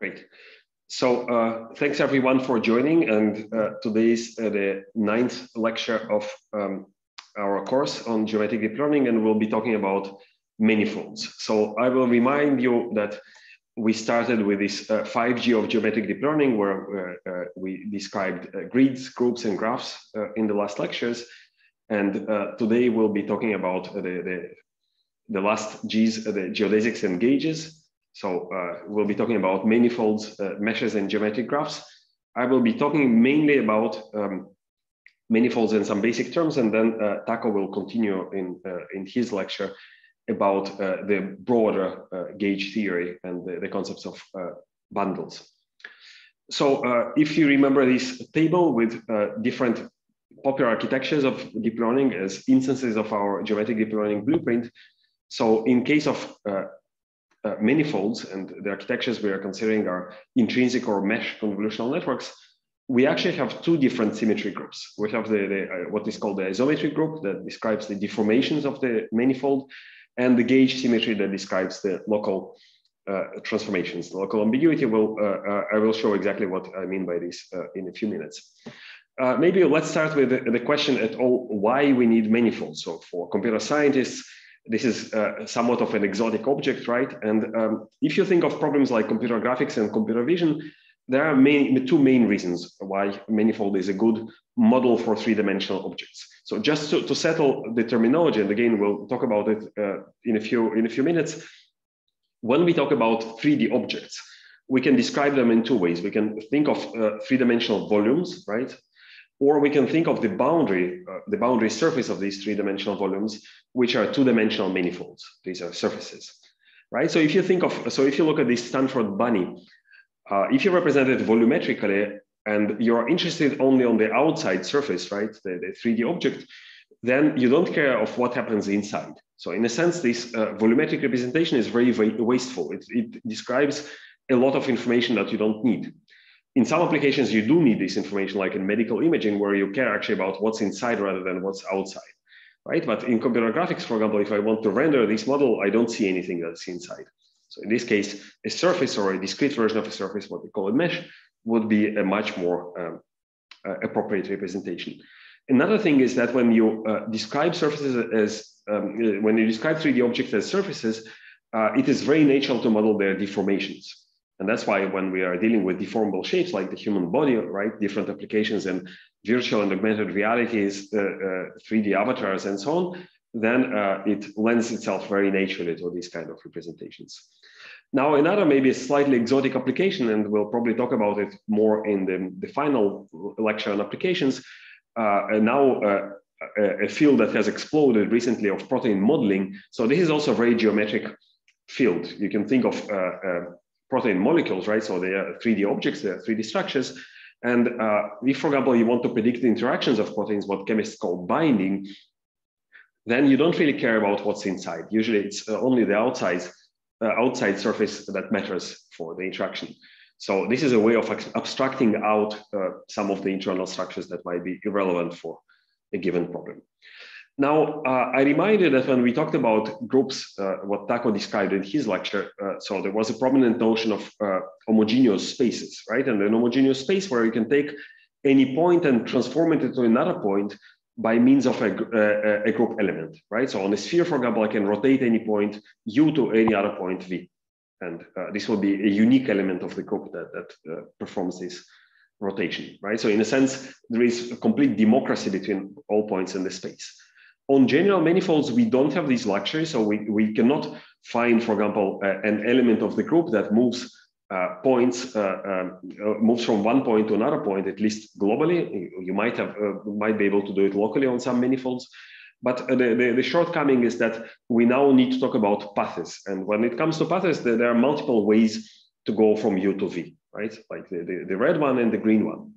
Great. So uh, thanks everyone for joining. And uh, today is uh, the ninth lecture of um, our course on geometric deep learning, and we'll be talking about manifolds. So I will remind you that we started with this 5G uh, of geometric deep learning, where uh, we described uh, grids, groups, and graphs in the last lectures. And today we'll be talking about the, the, the last G's, the geodesics and gauges. So uh, we'll be talking about manifolds, uh, meshes, and geometric graphs. I will be talking mainly about um, manifolds and some basic terms, and then uh, Taco will continue in, uh, in his lecture about uh, the broader uh, gauge theory and the, the concepts of bundles. So if you remember this table with different popular architectures of deep learning as instances of our geometric deep learning blueprint, so in case of uh, manifolds and the architectures we are considering are intrinsic or mesh convolutional networks, we actually have two different symmetry groups. We have the, the uh, what is called the isometry group that describes the deformations of the manifold, and the gauge symmetry that describes the local uh, transformations. The local ambiguity will uh, uh, I will show exactly what I mean by this uh, in a few minutes. maybe let's start with the, the question at all why we need manifolds. So for computer scientists, this is uh, somewhat of an exotic object, right? And um, if you think of problems like computer graphics and computer vision, there are main, two main reasons why manifold is a good model for three-dimensional objects. So just to, to, settle the terminology, and again, we'll talk about it uh, in, a few, in a few minutes. When we talk about 3D objects, we can describe them in two ways. We can think of uh, three-dimensional volumes, right? Or we can think of the boundary, uh, the boundary surface of these three-dimensional volumes, which are two-dimensional manifolds. These are surfaces, right? So if you think of, so if you look at this Stanford bunny, uh, if you represent it volumetrically and you're interested only on the outside surface, right, the, the 3D object, then you don't care of what happens inside. So in a sense, this uh, volumetric representation is very, wasteful. It, it describes a lot of information that you don't need in some applications, you do need this information, like in medical imaging, where you care actually about what's inside rather than what's outside, right? But in computer graphics, for example, if I want to render this model, I don't see anything that's inside. So in this case, a surface or a discrete version of a surface, what we call a mesh, would be a much more um, uh, appropriate representation. Another thing is that when you uh, describe surfaces as, um, when you describe 3D objects as surfaces, uh, it is very natural to model their deformations. And that's why when we are dealing with deformable shapes like the human body, right, different applications and virtual and augmented realities, uh, uh, 3D avatars, and so on, then uh, it lends itself very naturally to these kind of representations. Now, another maybe slightly exotic application, and we'll probably talk about it more in the, the final lecture on applications. Uh, now, uh, a, field that has exploded recently of protein modeling. So this is also a very geometric field. You can think of uh, protein molecules, right? So they are 3D objects, they are 3D structures. And uh, if, for example, you want to predict the interactions of proteins, what chemists call binding, then you don't really care about what's inside. Usually it's uh, only the outside, uh, outside surface that matters for the interaction. So this is a way of abstracting out uh, some of the internal structures that might be irrelevant for a given problem. Now, uh, I reminded that when we talked about groups, uh, what Taco described in his lecture, uh, so there was a prominent notion of uh, homogeneous spaces, right? And an homogeneous space where you can take any point and transform it into another point by means of a, a, a group element, right? So on a sphere, for example, I can rotate any point u to any other point v. And uh, this will be a unique element of the group that, that uh, performs this rotation, right? So in a sense, there is a complete democracy between all points in the space on general manifolds, we don't have these luxuries. So we, we cannot find, for example, uh, an element of the group that moves uh, points, uh, uh moves from one point to another point, at least globally. You might have, uh, might be able to do it locally on some manifolds. But the, the, the, shortcoming is that we now need to talk about paths. And when it comes to paths, there, there are multiple ways to go from U to V, right? Like the, the, the red one and the green one.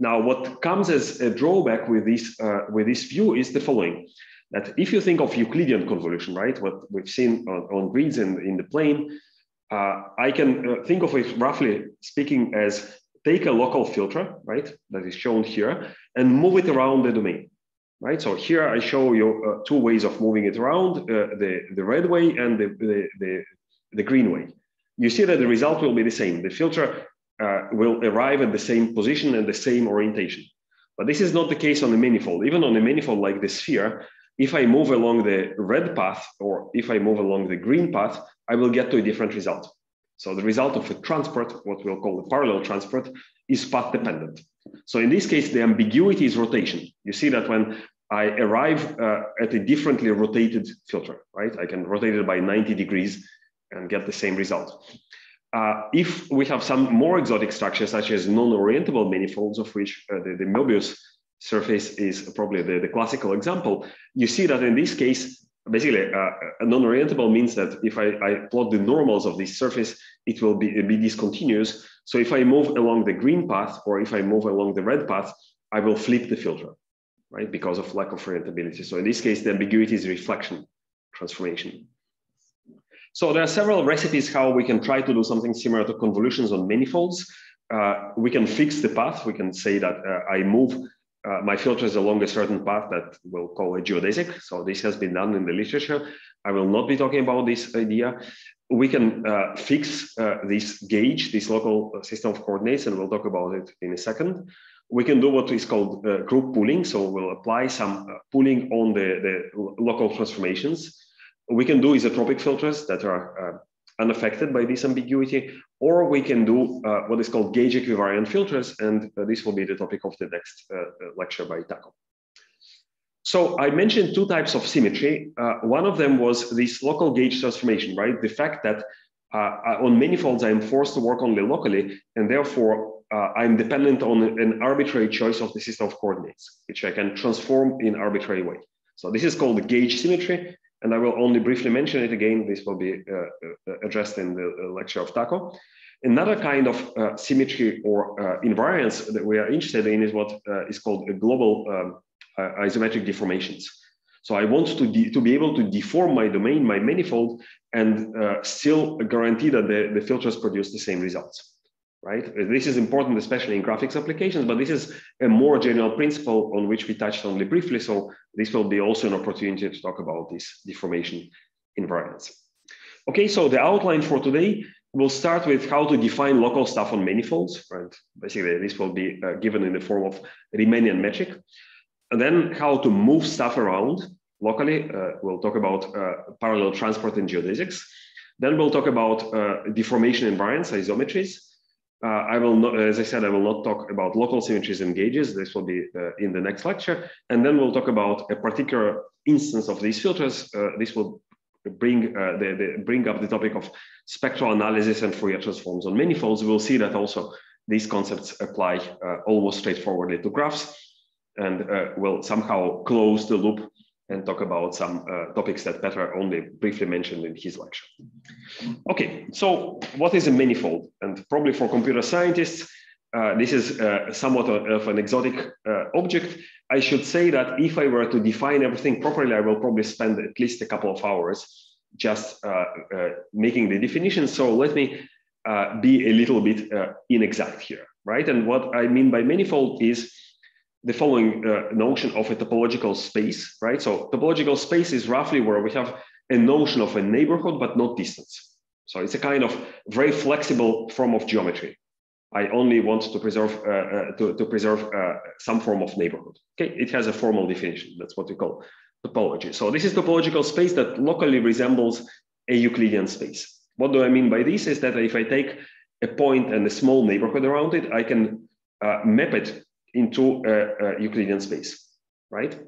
Now, what comes as a drawback with this, uh, with this view is the following, that if you think of Euclidean convolution, right, what we've seen on, on grids in, the plane, uh, I can uh, think of it roughly speaking as take a local filter, right, that is shown here, and move it around the domain, right? So here I show you uh, two ways of moving it around, uh, the, the red way and the, the, the, the green way. you see that the result will be the same. The filter uh, will arrive at the same position and the same orientation. But this is not the case on the manifold. Even on a manifold like the sphere, if I move along the red path or if I move along the green path, I will get to a different result. So the result of a transport, what we'll call a parallel transport, is path dependent. So in this case, the ambiguity is rotation. You see that when I arrive uh, at a differently rotated filter, right? I can rotate it by 90 degrees and get the same result. Uh, if we have some more exotic structures, such as non-orientable manifolds, of which uh, the, the, Möbius surface is probably the, the, classical example, you see that in this case, basically, uh, a non-orientable means that if I, I, plot the normals of this surface, it will be, be discontinuous. So if I move along the green path, or if I move along the red path, I will flip the filter, right? Because of lack of orientability. So in this case, the ambiguity is reflection transformation. So there are several recipes how we can try to do something similar to convolutions on manifolds. Uh, we can fix the path. We can say that uh, I move uh, my filters along a certain path that we'll call a geodesic. So this has been done in the literature. I will not be talking about this idea. We can uh, fix uh, this gauge, this local system of coordinates, and we'll talk about it in a second. We can do what is called uh, group pooling. So we'll apply some pooling on the, the local transformations we can do isotropic filters that are uh, unaffected by this ambiguity, or we can do uh, what is called gauge equivariant filters, and uh, this will be the topic of the next uh, uh, lecture by Taco. So I mentioned two types of symmetry. Uh, one of them was this local gauge transformation, right? The fact that on manifolds, I'm forced to work only locally, and therefore I'm dependent on an arbitrary choice of the system of coordinates, which I can transform in arbitrary way. So this is called the gauge symmetry, and I will only briefly mention it again. This will be uh, uh addressed in the uh, lecture of Taco. Another kind of uh, symmetry or uh, invariance that we are interested in is what uh, is called a global um, isometric deformations. So I want to, to be able to deform my domain, my manifold, and still guarantee that the, the filters produce the same results right? This is important, especially in graphics applications, but this is a more general principle on which we touched only briefly. So this will be also an opportunity to talk about this deformation invariance. Okay, so the outline for today, we'll start with how to define local stuff on manifolds, right? Basically, this will be uh, given in the form of Riemannian metric. And then how to move stuff around locally. Uh, we'll talk about uh, parallel transport in geodesics. Then we'll talk about uh, deformation invariance, isometries. Uh, I will not, as I said, I will not talk about local symmetries and gauges. This will be uh, in the next lecture. And then we'll talk about a particular instance of these filters. Uh, this will bring, uh, the, the, bring up the topic of spectral analysis and Fourier transforms on manifolds. We'll see that also these concepts apply uh, almost straightforwardly to graphs and uh, will somehow close the loop and talk about some uh, topics that Petar only briefly mentioned in his lecture. Okay, so what is a manifold? And probably for computer scientists, uh, this is uh, somewhat of an exotic uh, object. I should say that if I were to define everything properly, I will probably spend at least a couple of hours just uh, uh, making the definition. So let me be a little bit inexact here, right? And what I mean by manifold is the following uh, notion of a topological space, right? So topological space is roughly where we have a notion of a neighborhood, but not distance. So it's a kind of very flexible form of geometry. I only want to preserve uh, uh, to, to, preserve uh, some form of neighborhood. Okay, it has a formal definition. That's what we call topology. So this is topological space that locally resembles a Euclidean space. What do I mean by this? Is that if I take a point and a small neighborhood around it, I can uh, map it into a, a Euclidean space, right?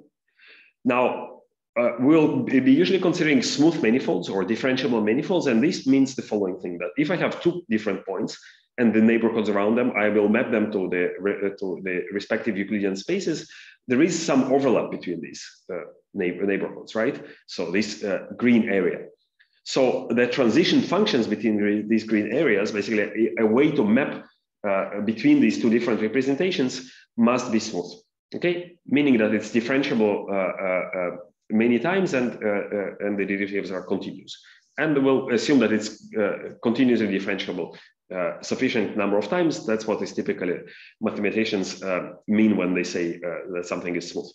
Now, uh, we'll be usually considering smooth manifolds or differentiable manifolds. And this means the following thing, that if I have two different points and the neighborhoods around them, I will map them to the, uh, to the respective Euclidean spaces. There is some overlap between these uh, neighborhoods, right? So this uh, green area. So the transition functions between these green areas, basically a, a way to map uh, between these two different representations must be smooth. Okay, meaning that it's differentiable uh, uh, uh many times and and the derivatives are continuous. And we'll assume that it's continuously differentiable uh, sufficient number of times. That's what is typically mathematicians uh, mean when they say uh, that something is smooth.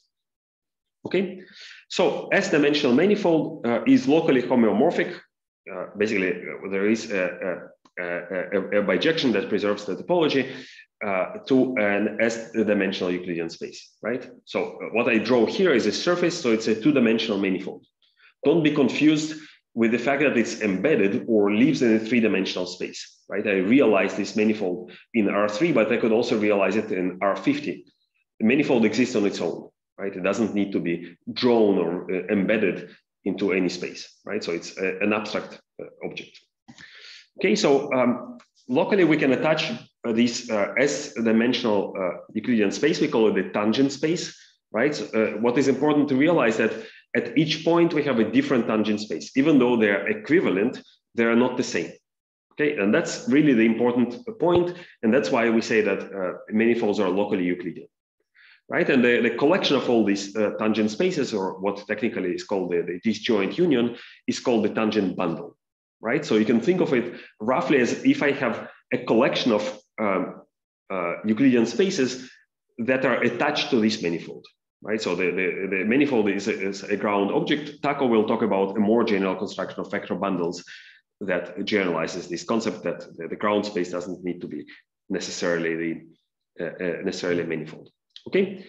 Okay, so S-dimensional manifold is locally homeomorphic. basically, there is a, a, a, a, bijection that preserves the topology uh, to an s-dimensional Euclidean space, right? So what I draw here is a surface, so it's a two-dimensional manifold. Don't be confused with the fact that it's embedded or lives in a three-dimensional space, right? I realize this manifold in R3, but I could also realize it in R50. The manifold exists on its own, right? It doesn't need to be drawn or uh, embedded into any space, right? So it's a, an abstract uh, object. Okay, so um, locally we can attach uh, this uh, S-dimensional uh, Euclidean space. We call it the tangent space, right? Uh, what is important to realize that at each point we have a different tangent space. Even though they are equivalent, they are not the same. Okay, and that's really the important point, and that's why we say that uh, manifolds are locally Euclidean, right? And the, the collection of all these uh, tangent spaces, or what technically is called the, the disjoint union, is called the tangent bundle, right? So you can think of it roughly as if I have a collection of um, uh, Euclidean spaces that are attached to this manifold, right? So the, the, the manifold is a, is a, ground object. Taco will talk about a more general construction of vector bundles that generalizes this concept that the, the ground space doesn't need to be necessarily the uh, uh, necessarily manifold. Okay.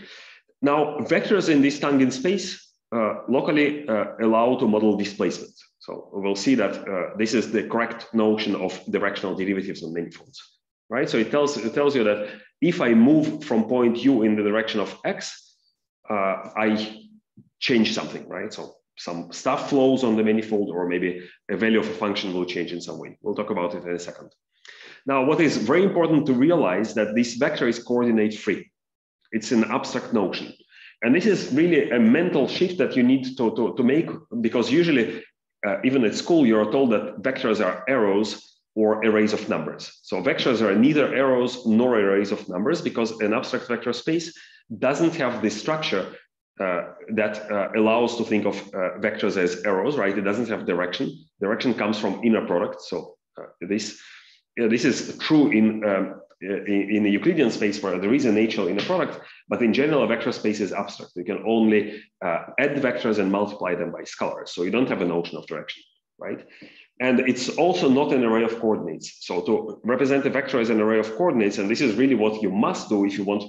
Now vectors in this tangent space uh, locally uh, allow to model displacement. So we'll see that uh, this is the correct notion of directional derivatives on manifolds, right? So it tells, it tells you that if I move from point u in the direction of x, uh, I change something, right? So some stuff flows on the manifold or maybe a value of a function will change in some way. We'll talk about it in a second. Now, what is very important to realize that this vector is coordinate free. It's an abstract notion. And this is really a mental shift that you need to, to, to make because usually uh, even at school, you're told that vectors are arrows or arrays of numbers. So vectors are neither arrows nor arrays of numbers because an abstract vector space doesn't have the structure uh, that uh, allows to think of uh, vectors as arrows, right? It doesn't have direction. Direction comes from inner product. So uh, this, this is true in um, in, in a Euclidean space where there is a natural inner product, but in general, a vector space is abstract. You can only uh, add vectors and multiply them by scalars. So you don't have a notion of direction, right? And it's also not an array of coordinates. So to represent a vector as an array of coordinates, and this is really what you must do if you want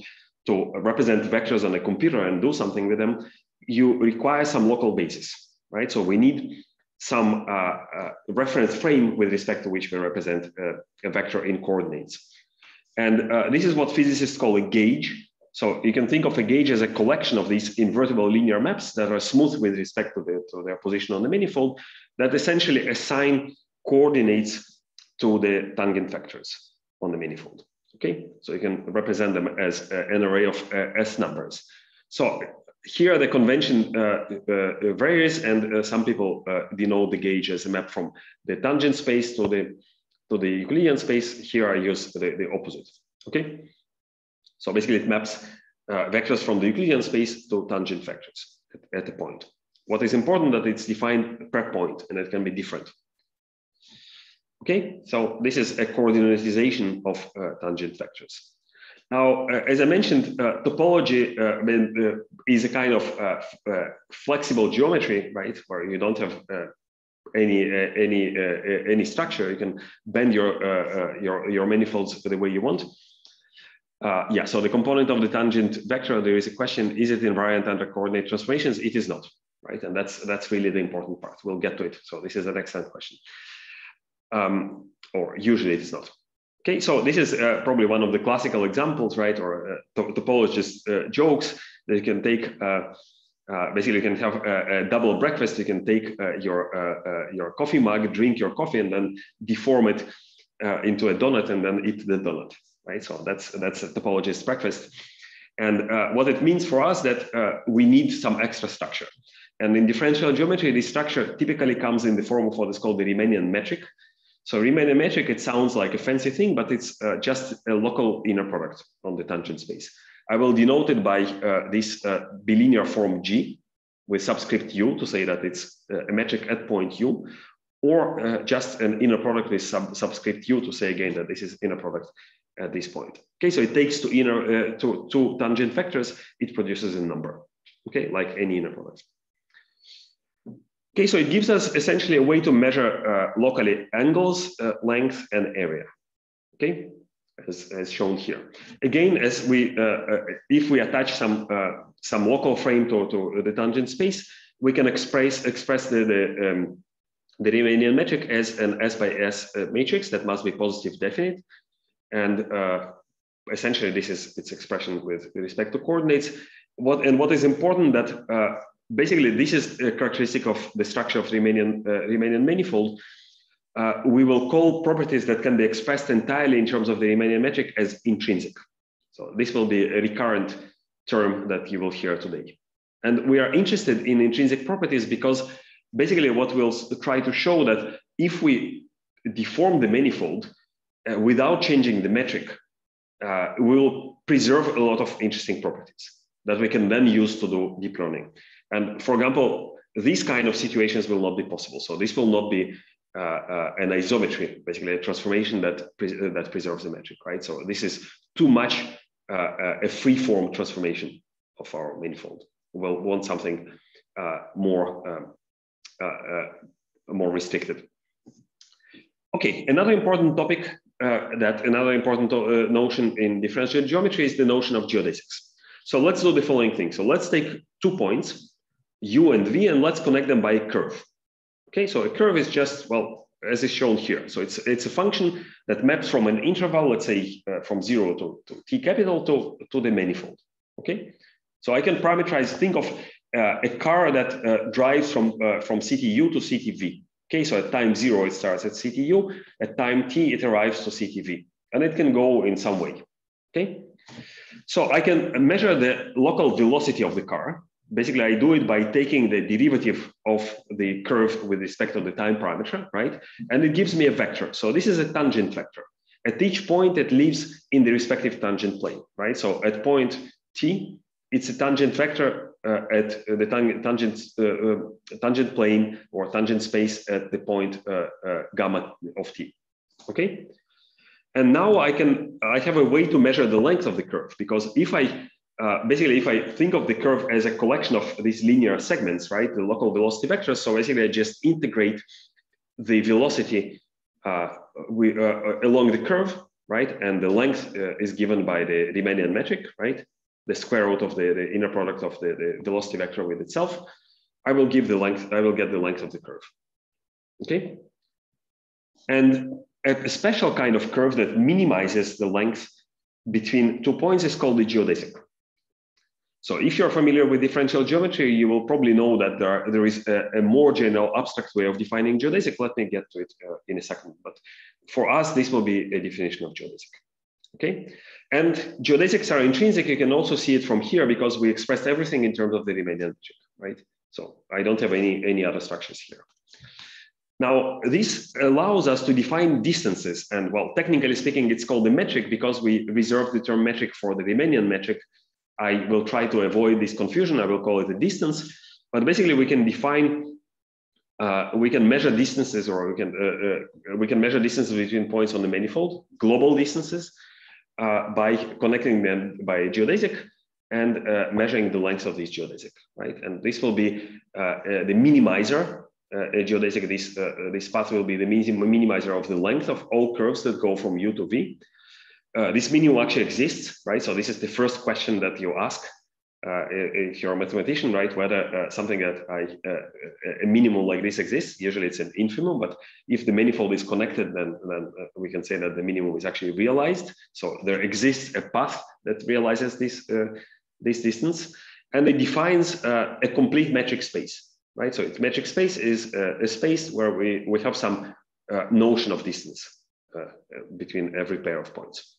to represent vectors on a computer and do something with them, you require some local basis, right? So we need some uh, uh, reference frame with respect to which we represent uh, a vector in coordinates. And uh, this is what physicists call a gauge. So you can think of a gauge as a collection of these invertible linear maps that are smooth with respect to, the, to their position on the manifold that essentially assign coordinates to the tangent vectors on the manifold. Okay, so you can represent them as uh, an array of uh, S numbers. So here the convention uh, uh varies and uh, some people uh, denote the gauge as a map from the tangent space to the to the Euclidean space, here I use the, the opposite, okay? So basically it maps uh, vectors from the Euclidean space to tangent vectors at, at a point. What is important that it's defined per point and it can be different. Okay, so this is a coordinatization of uh, tangent vectors. Now, uh, as I mentioned, uh, topology uh, uh, is a kind of uh, flexible geometry, right? Where you don't have any any any structure. You can bend your your your manifolds the way you want. Yeah. So the component of the tangent vector, there is a question: Is it invariant under coordinate transformations? It is not, right? And that's that's really the important part. We'll get to it. So this is an excellent question. Um, or usually it is not. Okay, so this is uh, probably one of the classical examples, right? Or uh, topologist uh, jokes that you can take uh, basically you can have a, a, double breakfast. You can take uh, your uh, uh your coffee mug, drink your coffee, and then deform it uh, into a donut, and then eat the donut. Right. So that's that's a topologist breakfast. And uh, what it means for us that we need some extra structure. And in differential geometry, this structure typically comes in the form of what is called the Riemannian metric. So Riemannian metric, it sounds like a fancy thing, but it's just a local inner product on the tangent space. I will denote it by uh, this uh, bilinear form G with subscript U to say that it's uh, a metric at point U, or uh, just an inner product with sub subscript U to say again that this is inner product at this point. Okay, so it takes two inner uh, to two tangent vectors, it produces a number. Okay, like any inner product. Okay, so it gives us essentially a way to measure uh, locally angles, uh, length, and area. Okay, as, as shown here. Again, as we, uh, uh if we attach some uh, some local frame to, to the tangent space, we can express express the the, um, the Riemannian metric as an S by S matrix that must be positive definite, and essentially this is its expression with respect to coordinates. What and what is important that basically this is a characteristic of the structure of Riemannian, uh, Riemannian manifold. Uh, we will call properties that can be expressed entirely in terms of the Riemannian metric as intrinsic. So this will be a recurrent term that you will hear today. And we are interested in intrinsic properties because basically what we'll try to show that if we deform the manifold uh, without changing the metric, uh, we will preserve a lot of interesting properties that we can then use to do deep learning. And for example, these kind of situations will not be possible. So this will not be uh, uh, an isometry, basically a transformation that, pre that preserves the metric, right? So this is too much uh, uh a free-form transformation of our manifold. We'll want something uh, more, um, uh, more restricted. Okay, another important topic that another important notion in differential geometry is the notion of geodesics. So let's do the following thing. So let's take two points u and v, and let's connect them by a curve. Okay, so a curve is just, well, as is shown here. So it's, it's a function that maps from an interval, let's say uh, from zero to, to t capital to, to the manifold. Okay, so I can parameterize, think of uh, a car that uh, drives from, uh, from CTU to CTV. Okay, so at time zero, it starts at CTU. At time t, it arrives to CTV. And it can go in some way. Okay, so I can measure the local velocity of the car basically I do it by taking the derivative of the curve with respect to the time parameter, right? And it gives me a vector. So this is a tangent vector. At each point, it lives in the respective tangent plane, right? So at point t, it's a tangent vector at the tang tangent uh, uh, tangent plane or tangent space at the point uh, uh, gamma of t. Okay. And now I can I have a way to measure the length of the curve because if I uh, basically, if I think of the curve as a collection of these linear segments, right, the local velocity vectors, so basically I just integrate the velocity uh, we, uh, uh along the curve, right, and the length uh, is given by the Riemannian metric, right, the square root of the, the inner product of the, the velocity vector with itself. I will give the length, I will get the length of the curve, okay? And a special kind of curve that minimizes the length between two points is called the geodesic. So if you're familiar with differential geometry, you will probably know that there, are, there is a, a, more general abstract way of defining geodesic. Let me get to it uh, in a second. But for us, this will be a definition of geodesic. Okay, and geodesics are intrinsic. You can also see it from here because we expressed everything in terms of the Riemannian metric, right? So I don't have any, any other structures here. Now, this allows us to define distances. And well, technically speaking, it's called the metric because we reserve the term metric for the Riemannian metric I will try to avoid this confusion. I will call it a distance, but basically we can define, uh, we can measure distances or we can, uh, uh, we can measure distances between points on the manifold, global distances, uh, by connecting them by geodesic and uh, measuring the length of this geodesic, right? And this will be uh, the minimizer a geodesic, this, this path will be the minimizer of the length of all curves that go from U to V. Uh, this minimum actually exists, right? So this is the first question that you ask uh, if you're a mathematician, right? Whether uh, something that I, uh, a minimum like this exists. Usually it's an infimum, but if the manifold is connected, then, then uh, we can say that the minimum is actually realized. So there exists a path that realizes this, this distance, and it defines a complete metric space, right? So its metric space is a space where we, we have some notion of distance between every pair of points.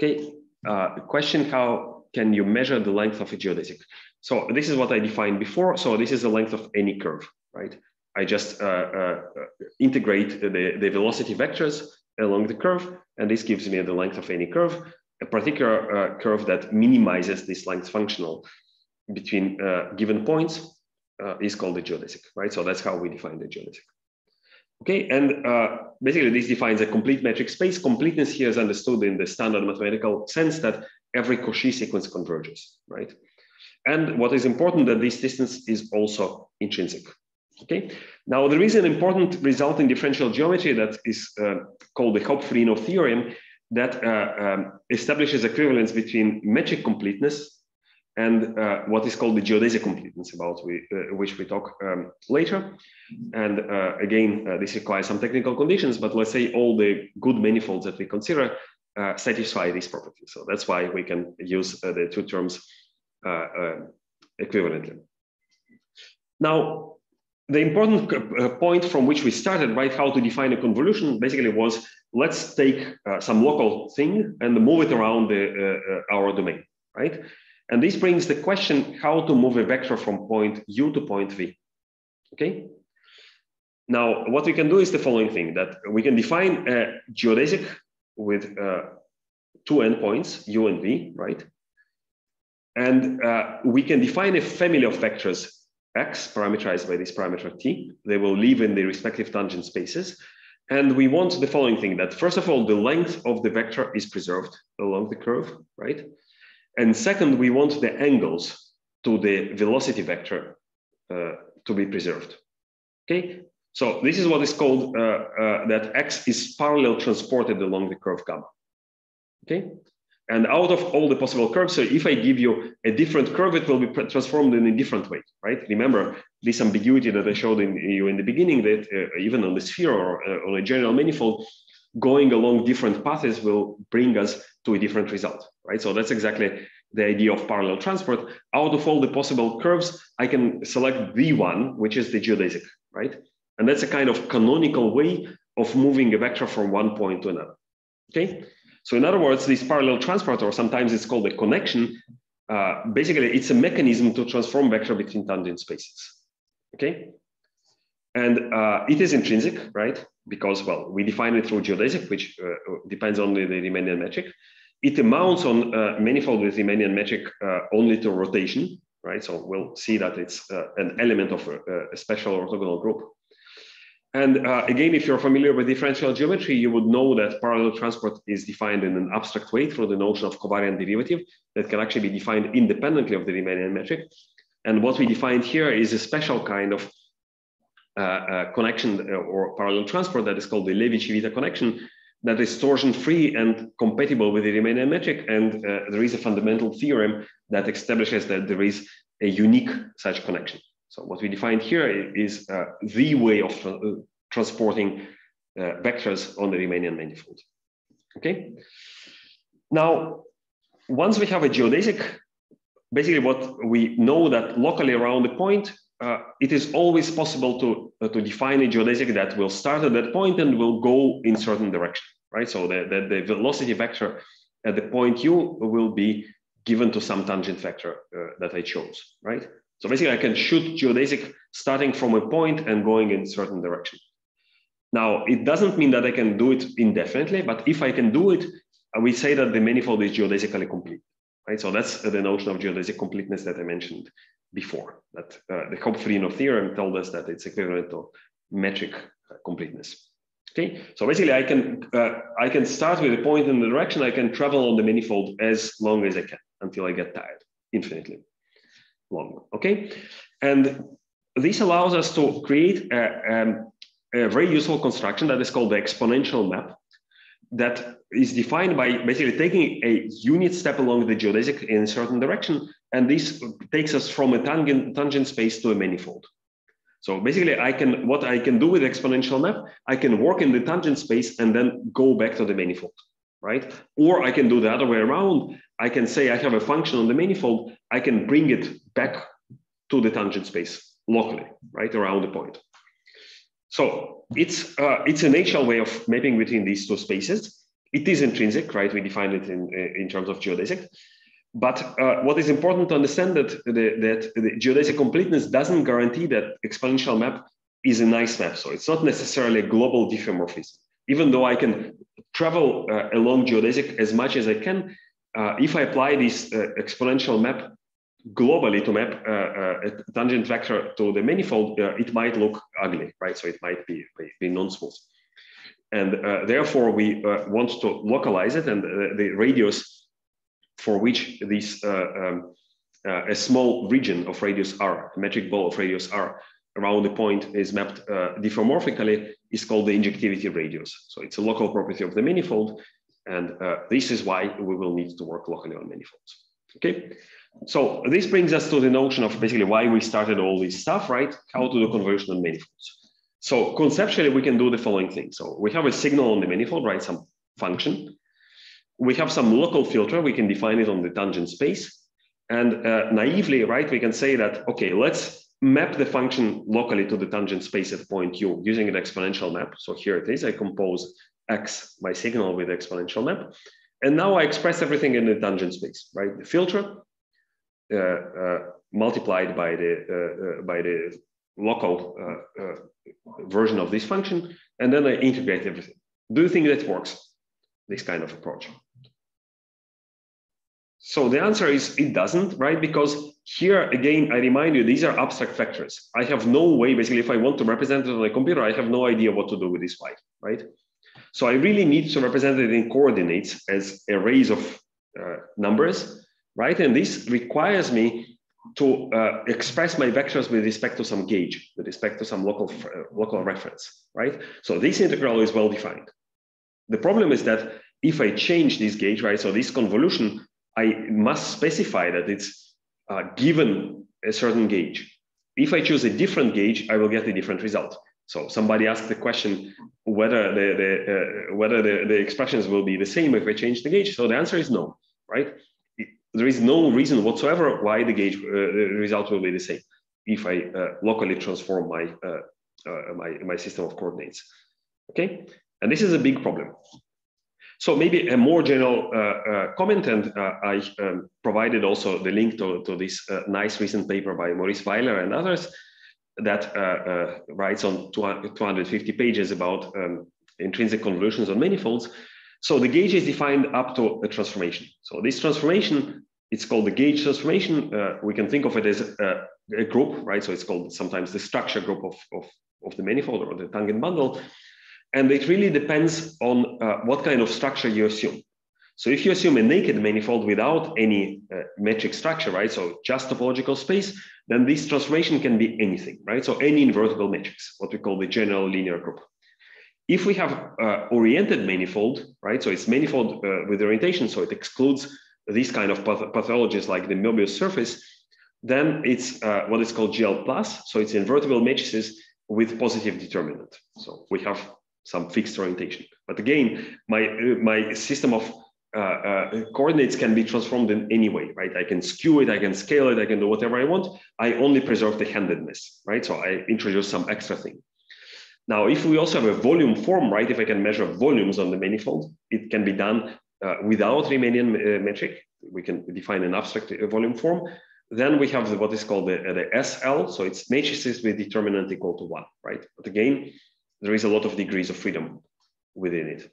Okay, uh, question, how can you measure the length of a geodesic? So this is what I defined before. So this is the length of any curve, right? I just uh, uh, integrate the, the velocity vectors along the curve, and this gives me the length of any curve. A particular uh, curve that minimizes this length functional between uh, given points uh, is called the geodesic, right? So that's how we define the geodesic. Okay, and uh, basically this defines a complete metric space. Completeness here is understood in the standard mathematical sense that every Cauchy sequence converges, right? And what is important that this distance is also intrinsic. Okay. Now there is an important result in differential geometry that is uh, called the Hopf-Rinow theorem that uh, um, establishes equivalence between metric completeness and uh, what is called the geodesic completeness, about we, uh, which we talk um, later. And uh, again, uh, this requires some technical conditions, but let's say all the good manifolds that we consider uh, satisfy this property. So that's why we can use uh, the two terms uh, um, equivalently. Now, the important uh, point from which we started, right, how to define a convolution, basically was let's take uh, some local thing and move it around the, our domain, right? And this brings the question how to move a vector from point u to point v. Okay. Now, what we can do is the following thing that we can define a geodesic with uh, two endpoints, u and v, right? And uh, we can define a family of vectors x parameterized by this parameter t. They will live in the respective tangent spaces. And we want the following thing that first of all, the length of the vector is preserved along the curve, right? And second, we want the angles to the velocity vector uh, to be preserved. Okay, so this is what is called uh, uh, that x is parallel transported along the curve gamma. Okay, and out of all the possible curves, so if I give you a different curve, it will be transformed in a different way, right? Remember this ambiguity that I showed in, you in the beginning that uh, even on the sphere or uh, on a general manifold, going along different paths will bring us to a different result, right? So that's exactly the idea of parallel transport. Out of all the possible curves, I can select the one, which is the geodesic, right? And that's a kind of canonical way of moving a vector from one point to another, okay? So in other words, this parallel transport, or sometimes it's called a connection, uh, basically it's a mechanism to transform vector between tangent spaces, okay? And uh, it is intrinsic, right? Because, well, we define it through geodesic, which uh, depends on the, Riemannian metric. It amounts on uh, manifold with Riemannian metric uh, only to rotation, right? So we'll see that it's uh, an element of a, a, special orthogonal group. And uh, again, if you're familiar with differential geometry, you would know that parallel transport is defined in an abstract way through the notion of covariant derivative that can actually be defined independently of the Riemannian metric. And what we defined here is a special kind of uh, uh, connection or parallel transport that is called the Levi-Civita connection that is torsion free and compatible with the Riemannian metric. And uh, there is a fundamental theorem that establishes that there is a unique such connection. So what we defined here is uh, the way of tra uh, transporting uh, vectors on the Riemannian manifold. Okay. Now, once we have a geodesic, basically what we know that locally around the point, uh, it is always possible to, uh, to define a geodesic that will start at that point and will go in certain direction, right? So the, the, the velocity vector at the point u will be given to some tangent vector uh, that I chose, right? So basically I can shoot geodesic starting from a point and going in certain direction. Now, it doesn't mean that I can do it indefinitely, but if I can do it, uh, we say that the manifold is geodesically complete, right? So that's the notion of geodesic completeness that I mentioned before. That uh, the Hopf-Rinow theorem told us that it's equivalent to metric uh, completeness. Okay, so basically I can uh, I can start with a point in the direction. I can travel on the manifold as long as I can until I get tired, infinitely long. Okay, and this allows us to create a, um, a very useful construction that is called the exponential map that is defined by basically taking a unit step along the geodesic in a certain direction and this takes us from a tangent, tangent space to a manifold. So basically I can, what I can do with exponential map, I can work in the tangent space and then go back to the manifold, right? Or I can do the other way around. I can say I have a function on the manifold, I can bring it back to the tangent space locally, right, around the point. So it's, uh, it's a natural way of mapping between these two spaces. It is intrinsic, right? We define it in, in terms of geodesic. But uh, what is important to understand that the, that the geodesic completeness doesn't guarantee that exponential map is a nice map. So it's not necessarily a global diffeomorphism. Even though I can travel uh, along geodesic as much as I can, if I apply this uh, exponential map globally to map uh, uh, a tangent vector to the manifold, it might look ugly, right? So it might be, be non-smooth. And therefore, we want to localize it, and the radius for which this uh, um, uh, a small region of radius r, a metric ball of radius r around the point is mapped uh, diffeomorphically is called the injectivity radius. So it's a local property of the manifold. And uh, this is why we will need to work locally on manifolds. Okay, so this brings us to the notion of basically why we started all this stuff, right? How to do convolution on manifolds. So conceptually, we can do the following thing. So we have a signal on the manifold, right? Some function. We have some local filter. We can define it on the tangent space. And uh, naively, right, we can say that, okay, let's map the function locally to the tangent space at point u using an exponential map. So here it is. I compose x, my signal with exponential map. And now I express everything in the tangent space, right? The filter uh, uh, multiplied by the, uh, uh by the local uh, uh, version of this function, and then I integrate everything. Do you think that works, this kind of approach? So the answer is it doesn't, right? Because here again, I remind you, these are abstract vectors. I have no way, basically, if I want to represent it on a computer, I have no idea what to do with this y, right? So I really need to represent it in coordinates as arrays of uh, numbers, right? And this requires me to uh, express my vectors with respect to some gauge, with respect to some local, uh, local reference, right? So this integral is well defined. The problem is that if I change this gauge, right, so this convolution, I must specify that it's uh, given a certain gauge. If I choose a different gauge, I will get a different result. So somebody asked the question whether the, the uh, whether the, the expressions will be the same if I change the gauge. So the answer is no, right? there is no reason whatsoever why the gauge uh, result will be the same if I uh, locally transform my, uh, uh, my, my system of coordinates. Okay, and this is a big problem. So maybe a more general uh, uh, comment, and I um, provided also the link to, to this nice recent paper by Maurice Weiler and others that writes on 250 pages about um, intrinsic convolutions on manifolds. So the gauge is defined up to a transformation. So this transformation, it's called the gauge transformation. Uh, we can think of it as a, a, group, right? So it's called sometimes the structure group of, of, of the manifold or the tangent bundle. And it really depends on uh, what kind of structure you assume. So if you assume a naked manifold without any uh, metric structure, right? So just topological space, then this transformation can be anything, right? So any invertible matrix, what we call the general linear group. If we have uh, oriented manifold, right? So it's manifold uh, with orientation, so it excludes these kind of path pathologies like the Möbius surface, then it's uh, what is called GL plus. So it's invertible matrices with positive determinant. So we have some fixed orientation. But again, my, uh, my system of uh, uh, coordinates can be transformed in any way, right? I can skew it, I can scale it, I can do whatever I want. I only preserve the handedness, right? So I introduce some extra thing. Now, if we also have a volume form, right, if I can measure volumes on the manifold, it can be done uh, without Riemannian uh, metric. We can define an abstract uh, volume form. Then we have the, what is called the, the SL. So it's matrices with determinant equal to one, right? But again, there is a lot of degrees of freedom within it.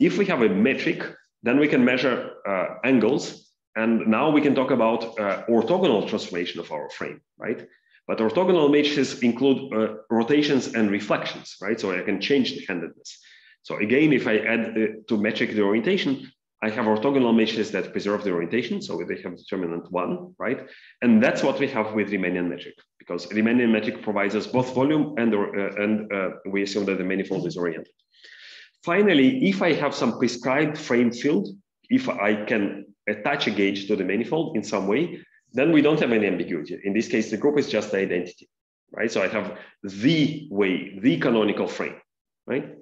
If we have a metric, then we can measure uh, angles. And now we can talk about uh, orthogonal transformation of our frame, right? But orthogonal matrices include uh, rotations and reflections, right? So I can change the handedness. So again, if I add uh, to metric the orientation, I have orthogonal matrices that preserve the orientation. So they have determinant one, right? And that's what we have with Riemannian metric because Riemannian metric provides us both volume and, uh, and uh, we assume that the manifold is oriented. Finally, if I have some prescribed frame field, if I can attach a gauge to the manifold in some way, then we don't have any ambiguity. In this case, the group is just the identity, right? So I have the way, the canonical frame, right?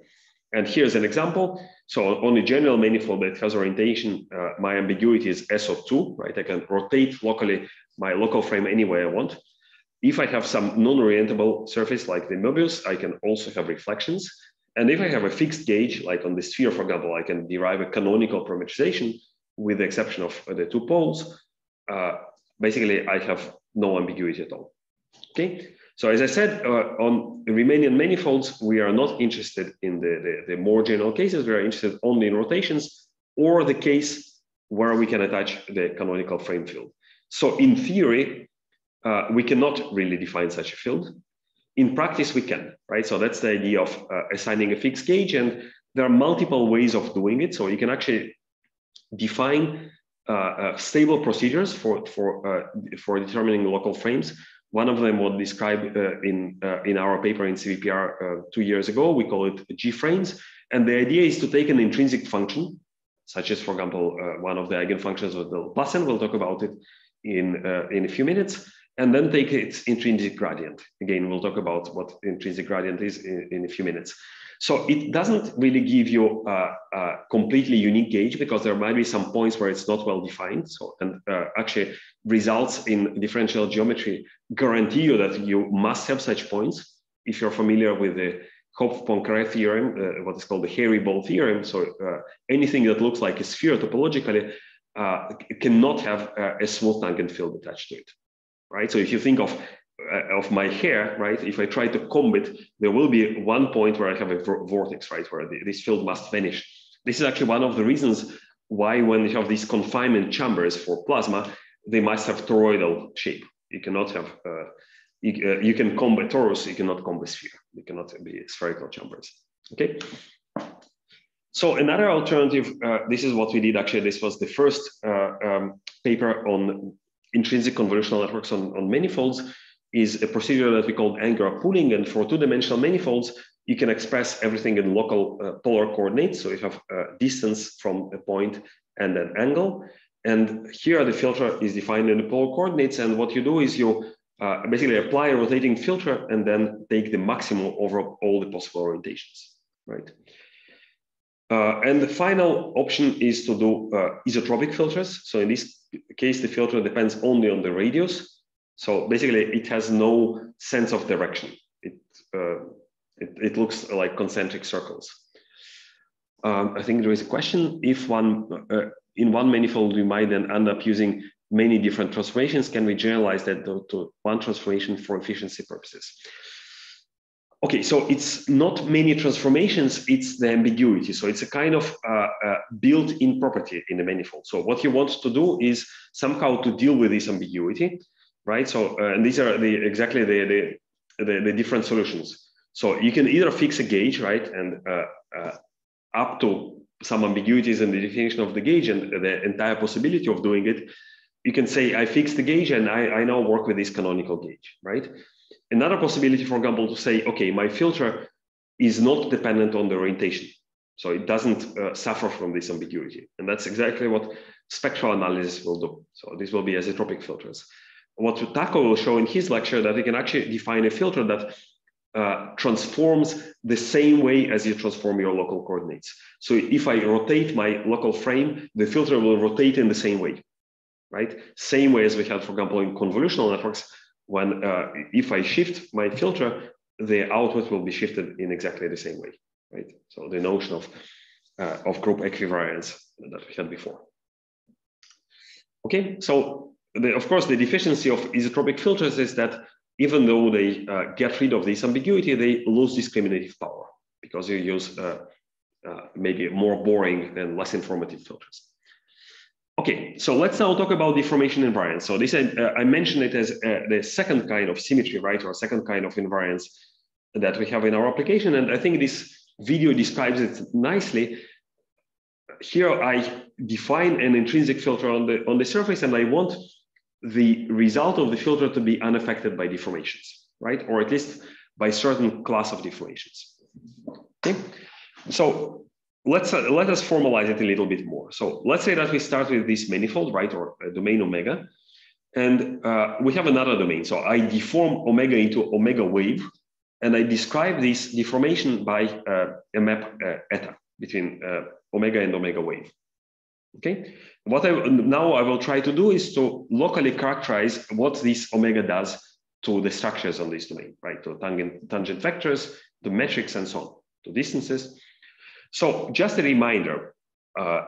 And here's an example. So on a general manifold that has orientation, uh, my ambiguity is S of two, right? I can rotate locally my local frame any way I want. If I have some non-orientable surface like the Möbius, I can also have reflections. And if I have a fixed gauge, like on the sphere, for example, I can derive a canonical parametrization with the exception of the two poles. Uh, basically I have no ambiguity at all. Okay, so as I said, uh, on Riemannian manifolds, we are not interested in the, the, the, more general cases. We are interested only in rotations or the case where we can attach the canonical frame field. So in theory, uh, we cannot really define such a field. In practice, we can, right? So that's the idea of uh, assigning a fixed gauge, and there are multiple ways of doing it. So you can actually define uh, uh, stable procedures for for uh, for determining local frames. One of them was described in in our paper in CVPR two years ago. We call it G frames, and the idea is to take an intrinsic function, such as, for example, one of the eigenfunctions of the Laplacian. We'll talk about it in in a few minutes and then take its intrinsic gradient. Again, we'll talk about what intrinsic gradient is in, in a few minutes. So it doesn't really give you a, a, completely unique gauge because there might be some points where it's not well defined. So and uh, actually results in differential geometry guarantee you that you must have such points. If you're familiar with the Hopf-Poincare theorem, uh, what is called the hairy ball theorem. So uh, anything that looks like a sphere topologically uh, cannot have a smooth tangent field attached to it, right? So if you think of uh, of my hair, right? If I try to comb it, there will be one point where I have a vortex, right? Where the, this field must vanish. This is actually one of the reasons why when you have these confinement chambers for plasma, they must have toroidal shape. You cannot have, uh, you, uh, you can comb a torus, you cannot comb a sphere. You cannot be spherical chambers, okay? So another alternative, uh, this is what we did actually, this was the first uh, um, paper on intrinsic convolutional networks on, on manifolds is a procedure that we call angular pooling. And for two-dimensional manifolds, you can express everything in local uh, polar coordinates. So you have a distance from a point and an angle. And here the filter is defined in the polar coordinates. And what you do is you uh, basically apply a rotating filter and then take the maximum over all the possible orientations, right? Uh, and the final option is to do uh, isotropic filters. So in this case, the filter depends only on the radius. So basically, it has no sense of direction. It, uh, it, it, looks like concentric circles. Um, I think there is a question if one uh, in one manifold we might then end up using many different transformations. Can we generalize that to, to one transformation for efficiency purposes? Okay, so it's not many transformations, it's the ambiguity. So it's a kind of uh, uh, built-in property in the manifold. So what you want to do is somehow to deal with this ambiguity right? So, uh, and these are the exactly the, the, the, the, different solutions. So you can either fix a gauge, right? And uh, uh, up to some ambiguities in the definition of the gauge and the entire possibility of doing it, you can say, I fixed the gauge and I, I now work with this canonical gauge, right? Another possibility, for example, to say, okay, my filter is not dependent on the orientation. So it doesn't uh, suffer from this ambiguity. And that's exactly what spectral analysis will do. So this will be isotropic filters what Taco will show in his lecture that you can actually define a filter that uh, transforms the same way as you transform your local coordinates. So if I rotate my local frame, the filter will rotate in the same way, right? Same way as we had, for example, in convolutional networks, when uh, if I shift my filter, the output will be shifted in exactly the same way, right? So the notion of, uh, of group equivariance that we had before. Okay, so the, of course, the deficiency of isotropic filters is that even though they uh, get rid of this ambiguity, they lose discriminative power because you use uh, uh, maybe more boring and less informative filters. Okay, so let's now talk about deformation invariance. So this, uh, I mentioned it as uh, the second kind of symmetry, right? Or second kind of invariance that we have in our application. And I think this video describes it nicely. Here I define an intrinsic filter on the, on the surface and I want the result of the filter to be unaffected by deformations, right? Or at least by certain class of deformations. Okay, so let's uh, let us formalize it a little bit more. So let's say that we start with this manifold, right, or domain omega, and uh, we have another domain. So I deform omega into omega wave, and I describe this deformation by uh, a map uh, eta between uh, omega and omega wave. Okay, what I now I will try to do is to locally characterize what this omega does to the structures on this domain, right? To tangent, tangent vectors, the metrics, and so on, to distances. So just a reminder, uh,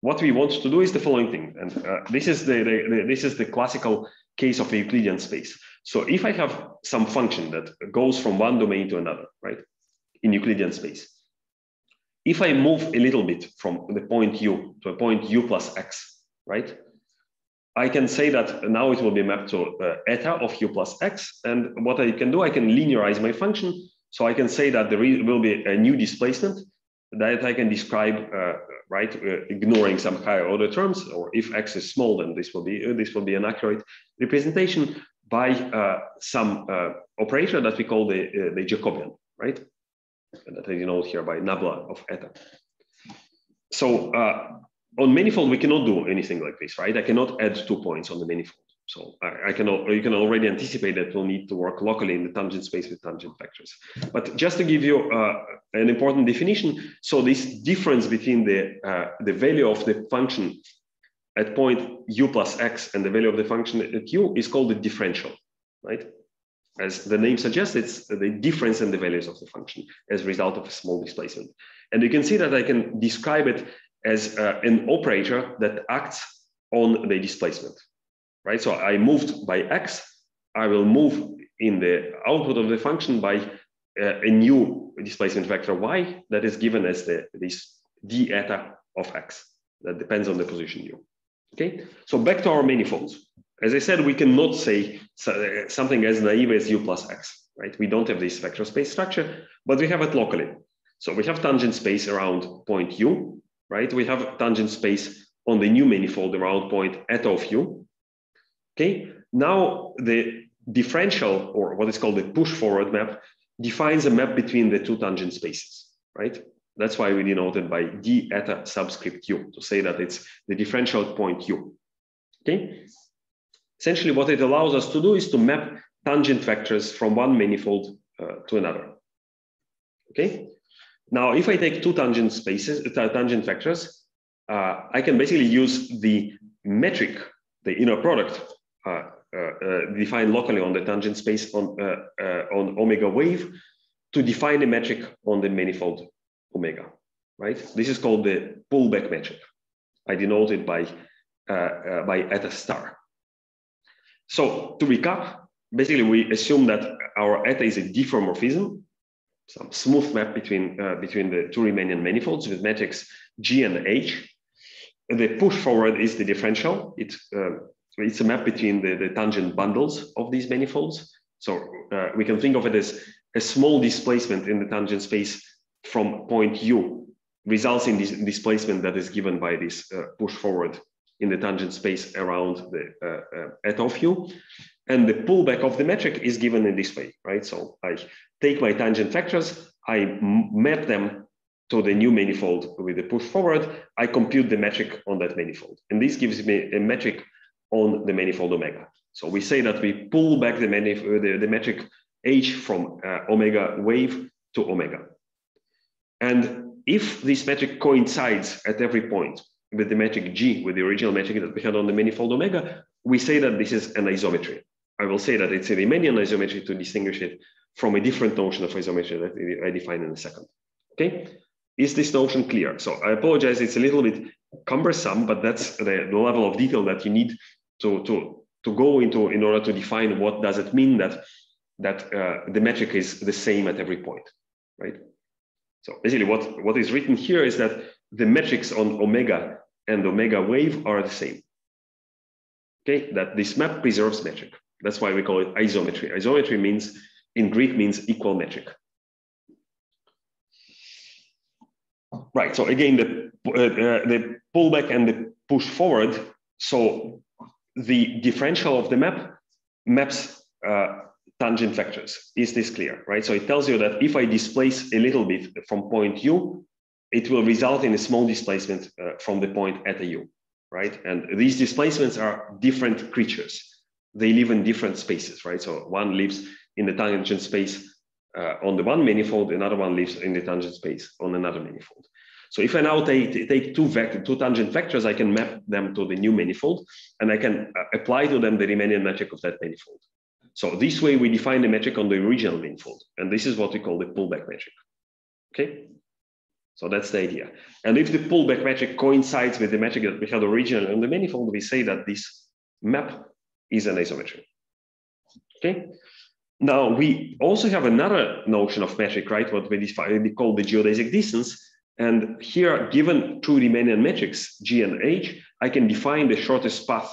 what we want to do is the following thing, and uh, this is the, the, the, this is the classical case of Euclidean space. So if I have some function that goes from one domain to another, right, in Euclidean space, if I move a little bit from the point u to a point u plus x, right? I can say that now it will be mapped to uh, eta of u plus x. And what I can do, I can linearize my function. So I can say that there will be a new displacement that I can describe uh, right? Uh, ignoring some higher order terms, or if x is small, then this will be uh, this will be an accurate representation by uh, some uh, operator that we call the uh, the Jacobian, right? That I denote here by nabla of eta. So on manifold, we cannot do anything like this, right? I cannot add two points on the manifold. So I, I can you can already anticipate that we'll need to work locally in the tangent space with tangent vectors. But just to give you uh, an important definition, so this difference between the uh, the value of the function at point u plus x and the value of the function at u is called the differential, right? As the name suggests, it's the difference in the values of the function as a result of a small displacement. And you can see that I can describe it as uh, an operator that acts on the displacement right? So I moved by x, I will move in the output of the function by uh, a new displacement vector y that is given as the this d eta of x that depends on the position u. Okay, so back to our manifolds. As I said, we cannot say uh, something as naive as u plus x, right? We don't have this vector space structure, but we have it locally. So we have tangent space around point u, right? We have tangent space on the new manifold around point eta of u, Okay, now the differential or what is called the push forward map defines a map between the two tangent spaces, right? That's why we denote it by d eta subscript u to say that it's the differential point u. Okay. Essentially, what it allows us to do is to map tangent vectors from one manifold uh, to another. Okay. Now, if I take two tangent spaces, uh, tangent vectors, uh, I can basically use the metric, the inner product Uh, uh, uh, defined locally on the tangent space on, on omega wave to define a metric on the manifold omega, right? This is called the pullback metric. I denote it by, by eta star. So to recap, basically we assume that our eta is a diffeomorphism, some smooth map between, uh, between the two Riemannian manifolds with metrics G and H. The push forward is the differential. It uh, it's a map between the, the tangent bundles of these manifolds. So uh, we can think of it as a small displacement in the tangent space from point U results in this displacement that is given by this uh, push forward in the tangent space around the uh, uh, eta of U. And the pullback of the metric is given in this way, right? So I take my tangent vectors, I map them to the new manifold with the push forward, I compute the metric on that manifold. And this gives me a metric on the manifold omega. So we say that we pull back the, manif- the, the metric h from uh, omega wave to omega. And if this metric coincides at every point with the metric g, with the original metric that we had on the manifold omega, we say that this is an isometry. I will say that it's a Riemannian isometry to distinguish it from a different notion of isometry that I define in a second. Okay, is this notion clear? So I apologize, it's a little bit cumbersome, but that's the, the level of detail that you need to, to, to go into in order to define what does it mean that, that uh, the metric is the same at every point, right? So basically what, what is written here is that the metrics on omega and omega wave are the same. Okay, that this map preserves metric. That's why we call it isometry. Isometry means, in Greek means equal metric. Right, so again, the, uh, uh, the pullback and the push forward. So the differential of the map maps uh, tangent vectors. Is this clear, right? So it tells you that if I displace a little bit from point U, it will result in a small displacement uh, from the point at U, right? And these displacements are different creatures. They live in different spaces, right? So one lives in the tangent space uh, on the one manifold, another one lives in the tangent space on another manifold. So if I now take, take two, vector, two tangent vectors, I can map them to the new manifold, and I can uh, apply to them the Riemannian metric of that manifold. So this way we define the metric on the original manifold, and this is what we call the pullback metric. Okay, so that's the idea. And if the pullback metric coincides with the metric that we had originally on the manifold, we say that this map is an isometry. Okay. Now we also have another notion of metric, right? What we define we call the geodesic distance, and here, given two Riemannian metrics, G and H, I can define the shortest path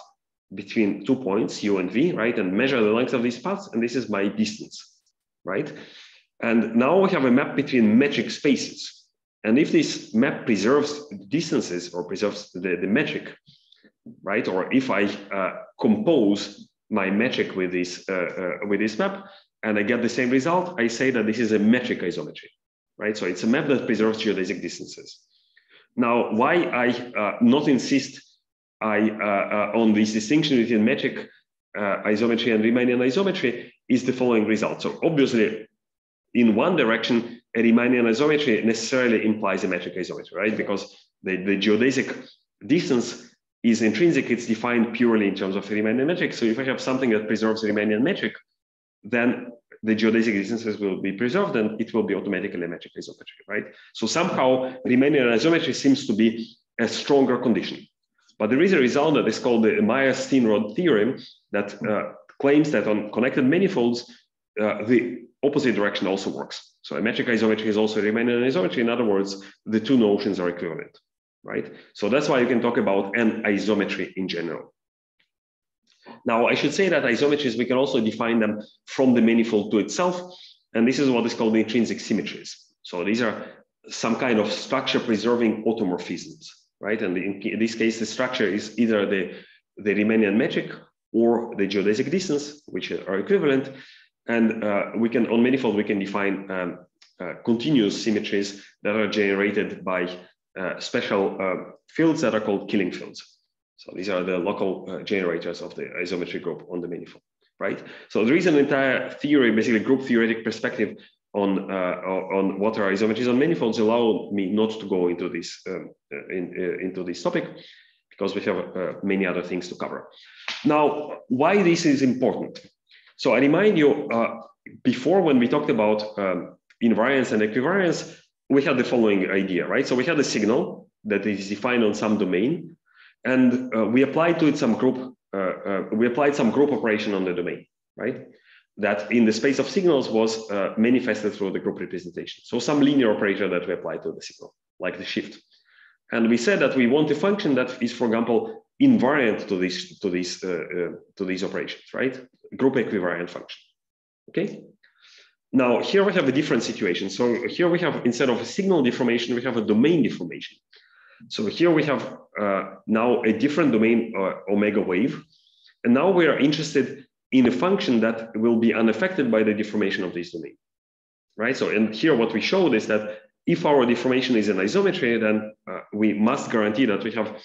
between two points, U and V, right? And measure the length of these paths. And this is my distance, right? And now we have a map between metric spaces. And if this map preserves distances or preserves the, the metric, right? Or if I uh, compose my metric with this, uh, uh, with this map and I get the same result, I say that this is a metric isometry, right? So it's a map that preserves geodesic distances. Now, why I uh, not insist I, uh, uh, on this distinction between metric isometry and Riemannian isometry is the following result. So obviously, in one direction, a Riemannian isometry necessarily implies a metric isometry, right? Because the, the geodesic distance is intrinsic, it's defined purely in terms of a Riemannian metric. So if I have something that preserves a Riemannian metric, then the geodesic distances will be preserved and it will be automatically a metric isometry, right? So somehow Riemannian isometry seems to be a stronger condition. But there is a result that is called the Meyer-Steenrod theorem that uh, claims that on connected manifolds, uh, the opposite direction also works. So a metric isometry is also Riemannian isometry. In other words, the two notions are equivalent, right? So that's why you can talk about an isometry in general. Now, I should say that isometries, we can also define them from the manifold to itself. And this is what is called intrinsic symmetries. So these are some kind of structure preserving automorphisms, right? And in this case, the structure is either the, the Riemannian metric or the geodesic distance, which are equivalent. And uh, we can, on manifold, we can define um, uh, continuous symmetries that are generated by uh, special uh, fields that are called Killing fields. So these are the local uh, generators of the isometry group on the manifold, right? So there is an entire theory, basically group theoretic perspective on uh, on what are isometries on manifolds. Allow me not to go into this um, uh, in, uh, into this topic because we have uh, many other things to cover. Now, why this is important? So I remind you uh, before when we talked about um, invariance and equivariance, we had the following idea, right? So we had a signal that is defined on some domain and uh, we applied to it some group, uh, uh, we applied some group operation on the domain, right? That in the space of signals was uh, manifested through the group representation. So some linear operator that we applied to the signal, like the shift. And we said that we want a function that is, for example, invariant to these to these to these operations, right? Group equivariant function. Okay. Now here we have a different situation. So here we have instead of a signal deformation, we have a domain deformation. So here we have uh, now a different domain, uh, omega wave. And now we are interested in a function that will be unaffected by the deformation of this domain, right? So, and here what we showed is that if our deformation is an isometry, then uh, we must guarantee that we have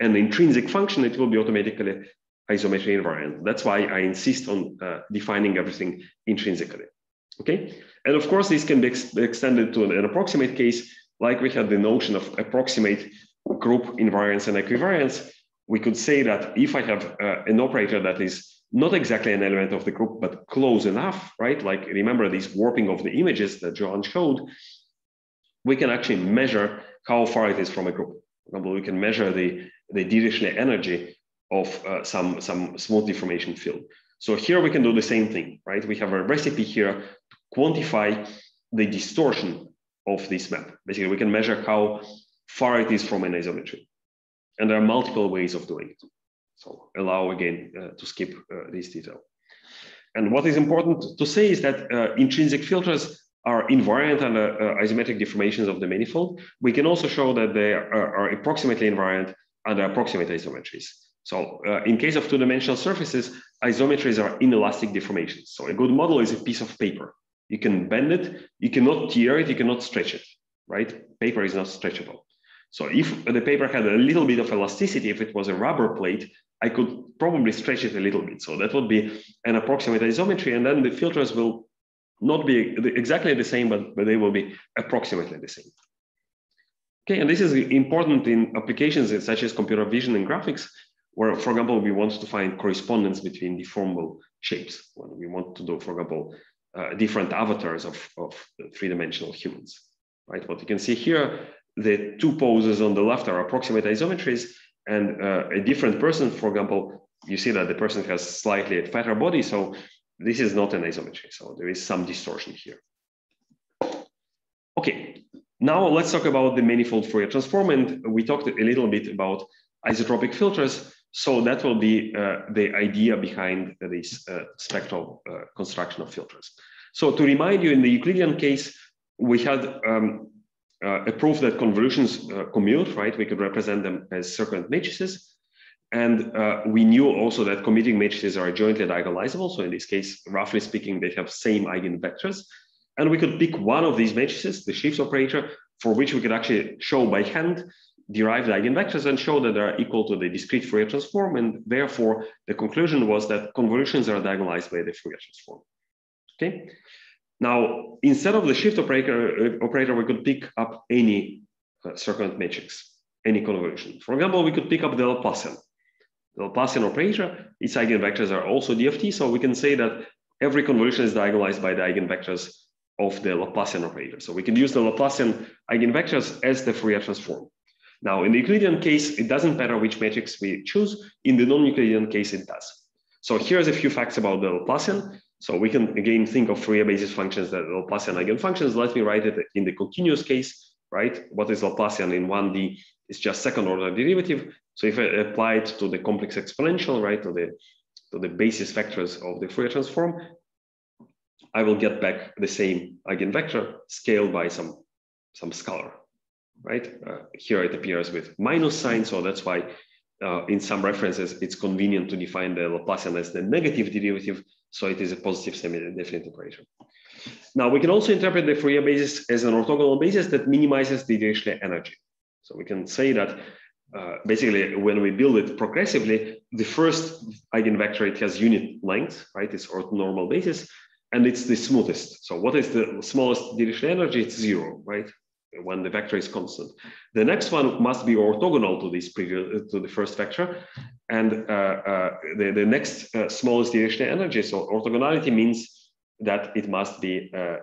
an intrinsic function, it will be automatically isometry invariant. That's why I insist on uh, defining everything intrinsically, okay? And of course, this can be ex extended to an, an approximate case, like we had the notion of approximate group invariance and equivariance, we could say that if I have uh, an operator that is not exactly an element of the group, but close enough, right? Like remember this warping of the images that Joan showed, we can actually measure how far it is from a group. For example, we can measure the, the Dirichlet energy of uh, some, some smooth deformation field. So here we can do the same thing, right? We have a recipe here to quantify the distortion of this map. Basically, we can measure how far it is from an isometry. And there are multiple ways of doing it. So allow again uh, to skip uh, this detail. And what is important to say is that uh, intrinsic filters are invariant under uh, isometric deformations of the manifold. We can also show that they are, are approximately invariant under approximate isometries. So uh, in case of two-dimensional surfaces, isometries are inelastic deformations. So a good model is a piece of paper. You can bend it, you cannot tear it, you cannot stretch it, right? Paper is not stretchable. So if the paper had a little bit of elasticity, if it was a rubber plate, I could probably stretch it a little bit. So that would be an approximate isometry. And then the filters will not be exactly the same, but, but they will be approximately the same. Okay, and this is important in applications such as computer vision and graphics, where, for example, we want to find correspondence between deformable shapes. When we want to do, for example, uh, different avatars of, of three-dimensional humans, right? What you can see here the two poses on the left are approximate isometries, and uh, a different person, for example, you see that the person has slightly a fatter body, so this is not an isometry, so there is some distortion here. Okay, now let's talk about the manifold Fourier transform, and we talked a little bit about isotropic filters, so that will be uh, the idea behind this uh, spectral uh, construction of filters. So to remind you, in the Euclidean case, we had um, uh, a proof that convolutions uh, commute, right? We could represent them as circulant matrices. And uh, we knew also that commuting matrices are jointly diagonalizable. So in this case, roughly speaking, they have same eigenvectors. And we could pick one of these matrices, the shift operator, for which we could actually show by hand derive the eigenvectors and show that they are equal to the discrete Fourier transform. And therefore, the conclusion was that convolutions are diagonalized by the Fourier transform. Okay. Now, instead of the shift operator, operator we could pick up any uh, circulant matrix, any convolution. For example, we could pick up the Laplacian. The Laplacian operator, its eigenvectors are also DFT, so we can say that every convolution is diagonalized by the eigenvectors of the Laplacian operator. So we can use the Laplacian eigenvectors as the Fourier transform. Now, in the Euclidean case, it doesn't matter which matrix we choose. In the non-Euclidean case, it does. So here's a few facts about the Laplacian. So we can again think of Fourier basis functions that Laplacian eigenfunctions. Let me write it in the continuous case, right? What is Laplacian in 1D? It's just second order derivative. So if I apply it to the complex exponential, right, to the to the basis vectors of the Fourier transform, I will get back the same eigenvector scaled by some some scalar, right? Uh, here it appears with minus sign, so that's why uh, in some references it's convenient to define the Laplacian as the negative derivative so it is a positive semi-definite operator. Now we can also interpret the Fourier basis as an orthogonal basis that minimizes the Dirichlet energy. So we can say that uh, basically when we build it progressively, the first eigenvector, it has unit length, right? It's orthonormal basis, and it's the smoothest. So what is the smallest Dirichlet energy? It's zero, right? When the vector is constant. The next one must be orthogonal to this previous to the first vector, and uh, uh, the the next uh, smallest Dirichlet energy. So orthogonality means that it must be uh, uh,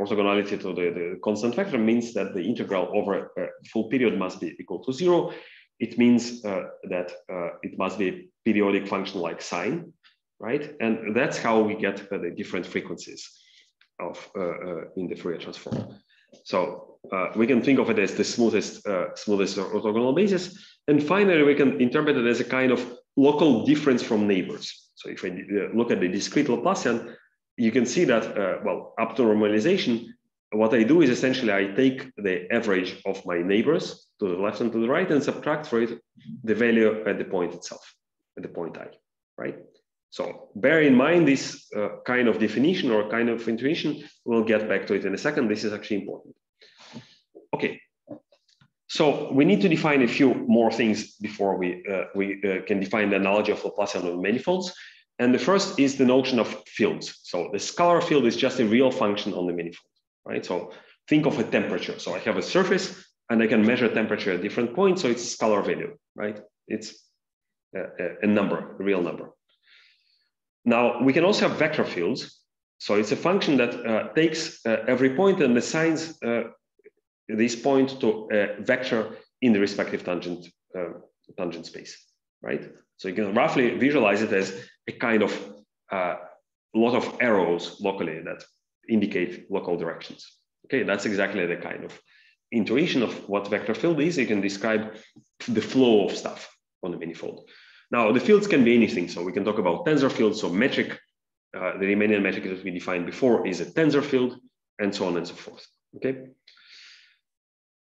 orthogonality to the, the constant vector means that the integral over a full period must be equal to zero. It means uh, that it must be a periodic function like sine, right? And that's how we get the different frequencies of in the Fourier transform. So uh, we can think of it as the smoothest, uh, smoothest orthogonal basis. And finally, we can interpret it as a kind of local difference from neighbors. So if I uh, look at the discrete Laplacian, you can see that, uh, well, up to normalization, what I do is essentially I take the average of my neighbors to the left and to the right and subtract for it the value at the point itself, at the point i, right? So bear in mind this uh, kind of definition or kind of intuition. We'll get back to it in a second. This is actually important. Okay. So we need to define a few more things before we, uh, we uh, can define the analogy of Laplacian manifolds. And the first is the notion of fields. So the scalar field is just a real function on the manifold, right? So think of a temperature. So I have a surface and I can measure temperature at different points. So it's a scalar value, right? It's a, a number, a real number. Now, we can also have vector fields. So it's a function that uh, takes uh, every point and assigns this point to a vector in the respective tangent, uh, tangent space, right? So you can roughly visualize it as a kind of a uh, lot of arrows locally that indicate local directions. Okay, that's exactly the kind of intuition of what vector field is. You can describe the flow of stuff on the manifold. Now, the fields can be anything. So we can talk about tensor fields. So metric, uh, the Riemannian metric that we defined before is a tensor field, and so on and so forth. Okay.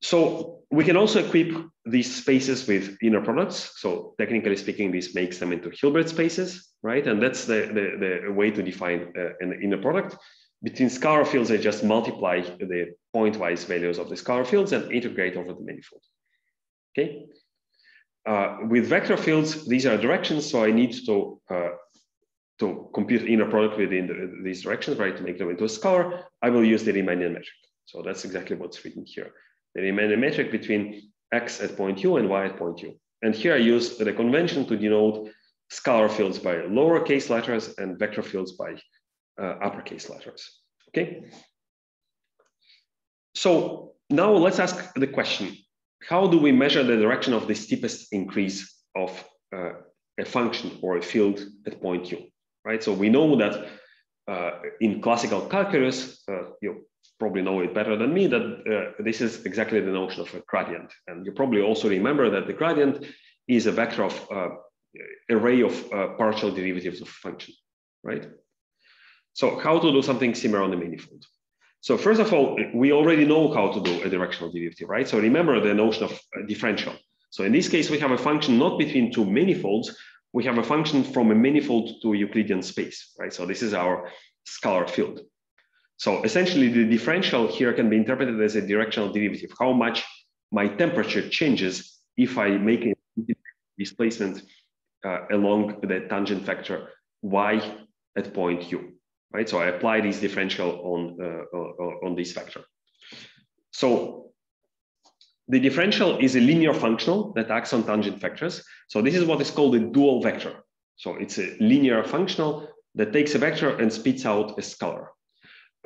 So we can also equip these spaces with inner products. So technically speaking, this makes them into Hilbert spaces, right? And that's the, the, the way to define uh, an inner product. Between scalar fields, I just multiply the pointwise values of the scalar fields and integrate over the manifold. Okay. Uh, with vector fields, these are directions, so I need to uh, to compute inner product within the, these directions, right, to make them into a scalar. I will use the Riemannian metric. So that's exactly what's written here. The Riemannian metric between x at point u and y at point u. And here I use the convention to denote scalar fields by lowercase letters and vector fields by uh, uppercase letters. Okay. So now let's ask the question how do we measure the direction of the steepest increase of uh, a function or a field at point u, right? So we know that uh, in classical calculus, uh, you probably know it better than me, that uh, this is exactly the notion of a gradient. And you probably also remember that the gradient is a vector of uh, array of uh, partial derivatives of function, right? So how to do something similar on the manifold? So first of all, we already know how to do a directional derivative, right? So remember the notion of differential. So in this case, we have a function not between two manifolds, we have a function from a manifold to a Euclidean space, right? So this is our scalar field. So essentially the differential here can be interpreted as a directional derivative, how much my temperature changes if I make a displacement uh, along the tangent vector y at point u, right? So I apply this differential on, uh, uh, on this vector. So the differential is a linear functional that acts on tangent vectors. So this is what is called a dual vector. So it's a linear functional that takes a vector and spits out a scalar.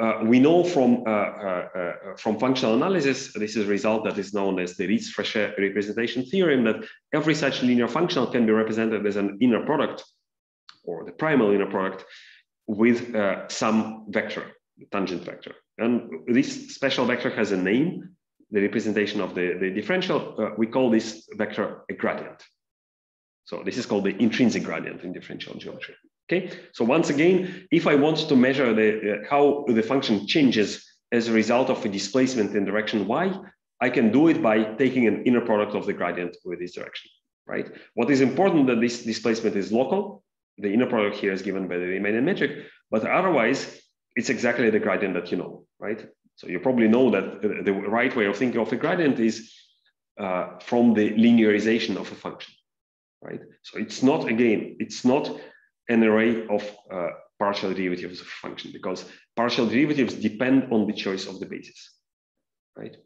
Uh, we know from, uh, uh, uh, from functional analysis, this is a result that is known as the Riesz-Frechet representation theorem, that every such linear functional can be represented as an inner product or the primal inner product with uh, some vector, tangent vector. And this special vector has a name, the representation of the, the differential. We call this vector a gradient. So this is called the intrinsic gradient in differential geometry. Okay, so once again, if I want to measure the, uh, how the function changes as a result of a displacement in direction y, I can do it by taking an inner product of the gradient with this direction, right? What is important that this displacement is local. The inner product here is given by the Riemannian metric, but otherwise it's exactly the gradient that you know, right? So you probably know that the right way of thinking of a gradient is uh, from the linearization of a function, right? So it's not, again, it's not an array of uh, partial derivatives of a function because partial derivatives depend on the choice of the basis, right?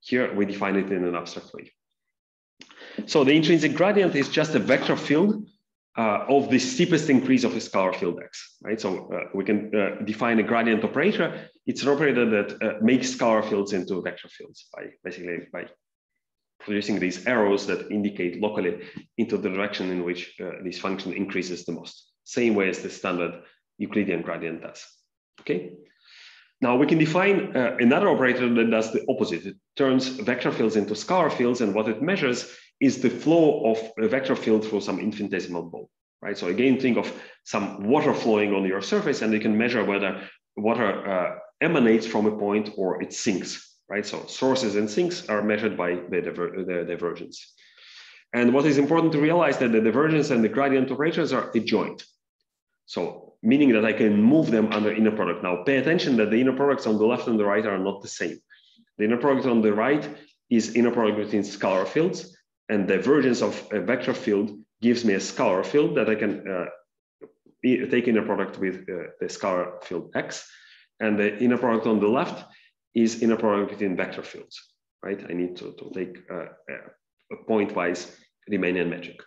Here we define it in an abstract way. So the intrinsic gradient is just a vector field uh, of the steepest increase of a scalar field x, right? So uh, we can uh, define a gradient operator. It's an operator that uh, makes scalar fields into vector fields by basically by producing these arrows that indicate locally into the direction in which uh, this function increases the most. Same way as the standard Euclidean gradient does, okay? Now we can define uh, another operator that does the opposite. It turns vector fields into scalar fields and what it measures is the flow of a vector field through some infinitesimal ball, right? So again, think of some water flowing on your surface and you can measure whether water uh, emanates from a point or it sinks, right? So sources and sinks are measured by the, diver the divergence. And what is important to realize that the divergence and the gradient operators are adjoint. So meaning that I can move them under inner product. Now pay attention that the inner products on the left and the right are not the same. The inner product on the right is inner product between scalar fields and divergence of a vector field gives me a scalar field that I can uh, take inner product with uh, the scalar field x. And the inner product on the left is inner product between vector fields, right? I need to, to take a pointwise Riemannian metric.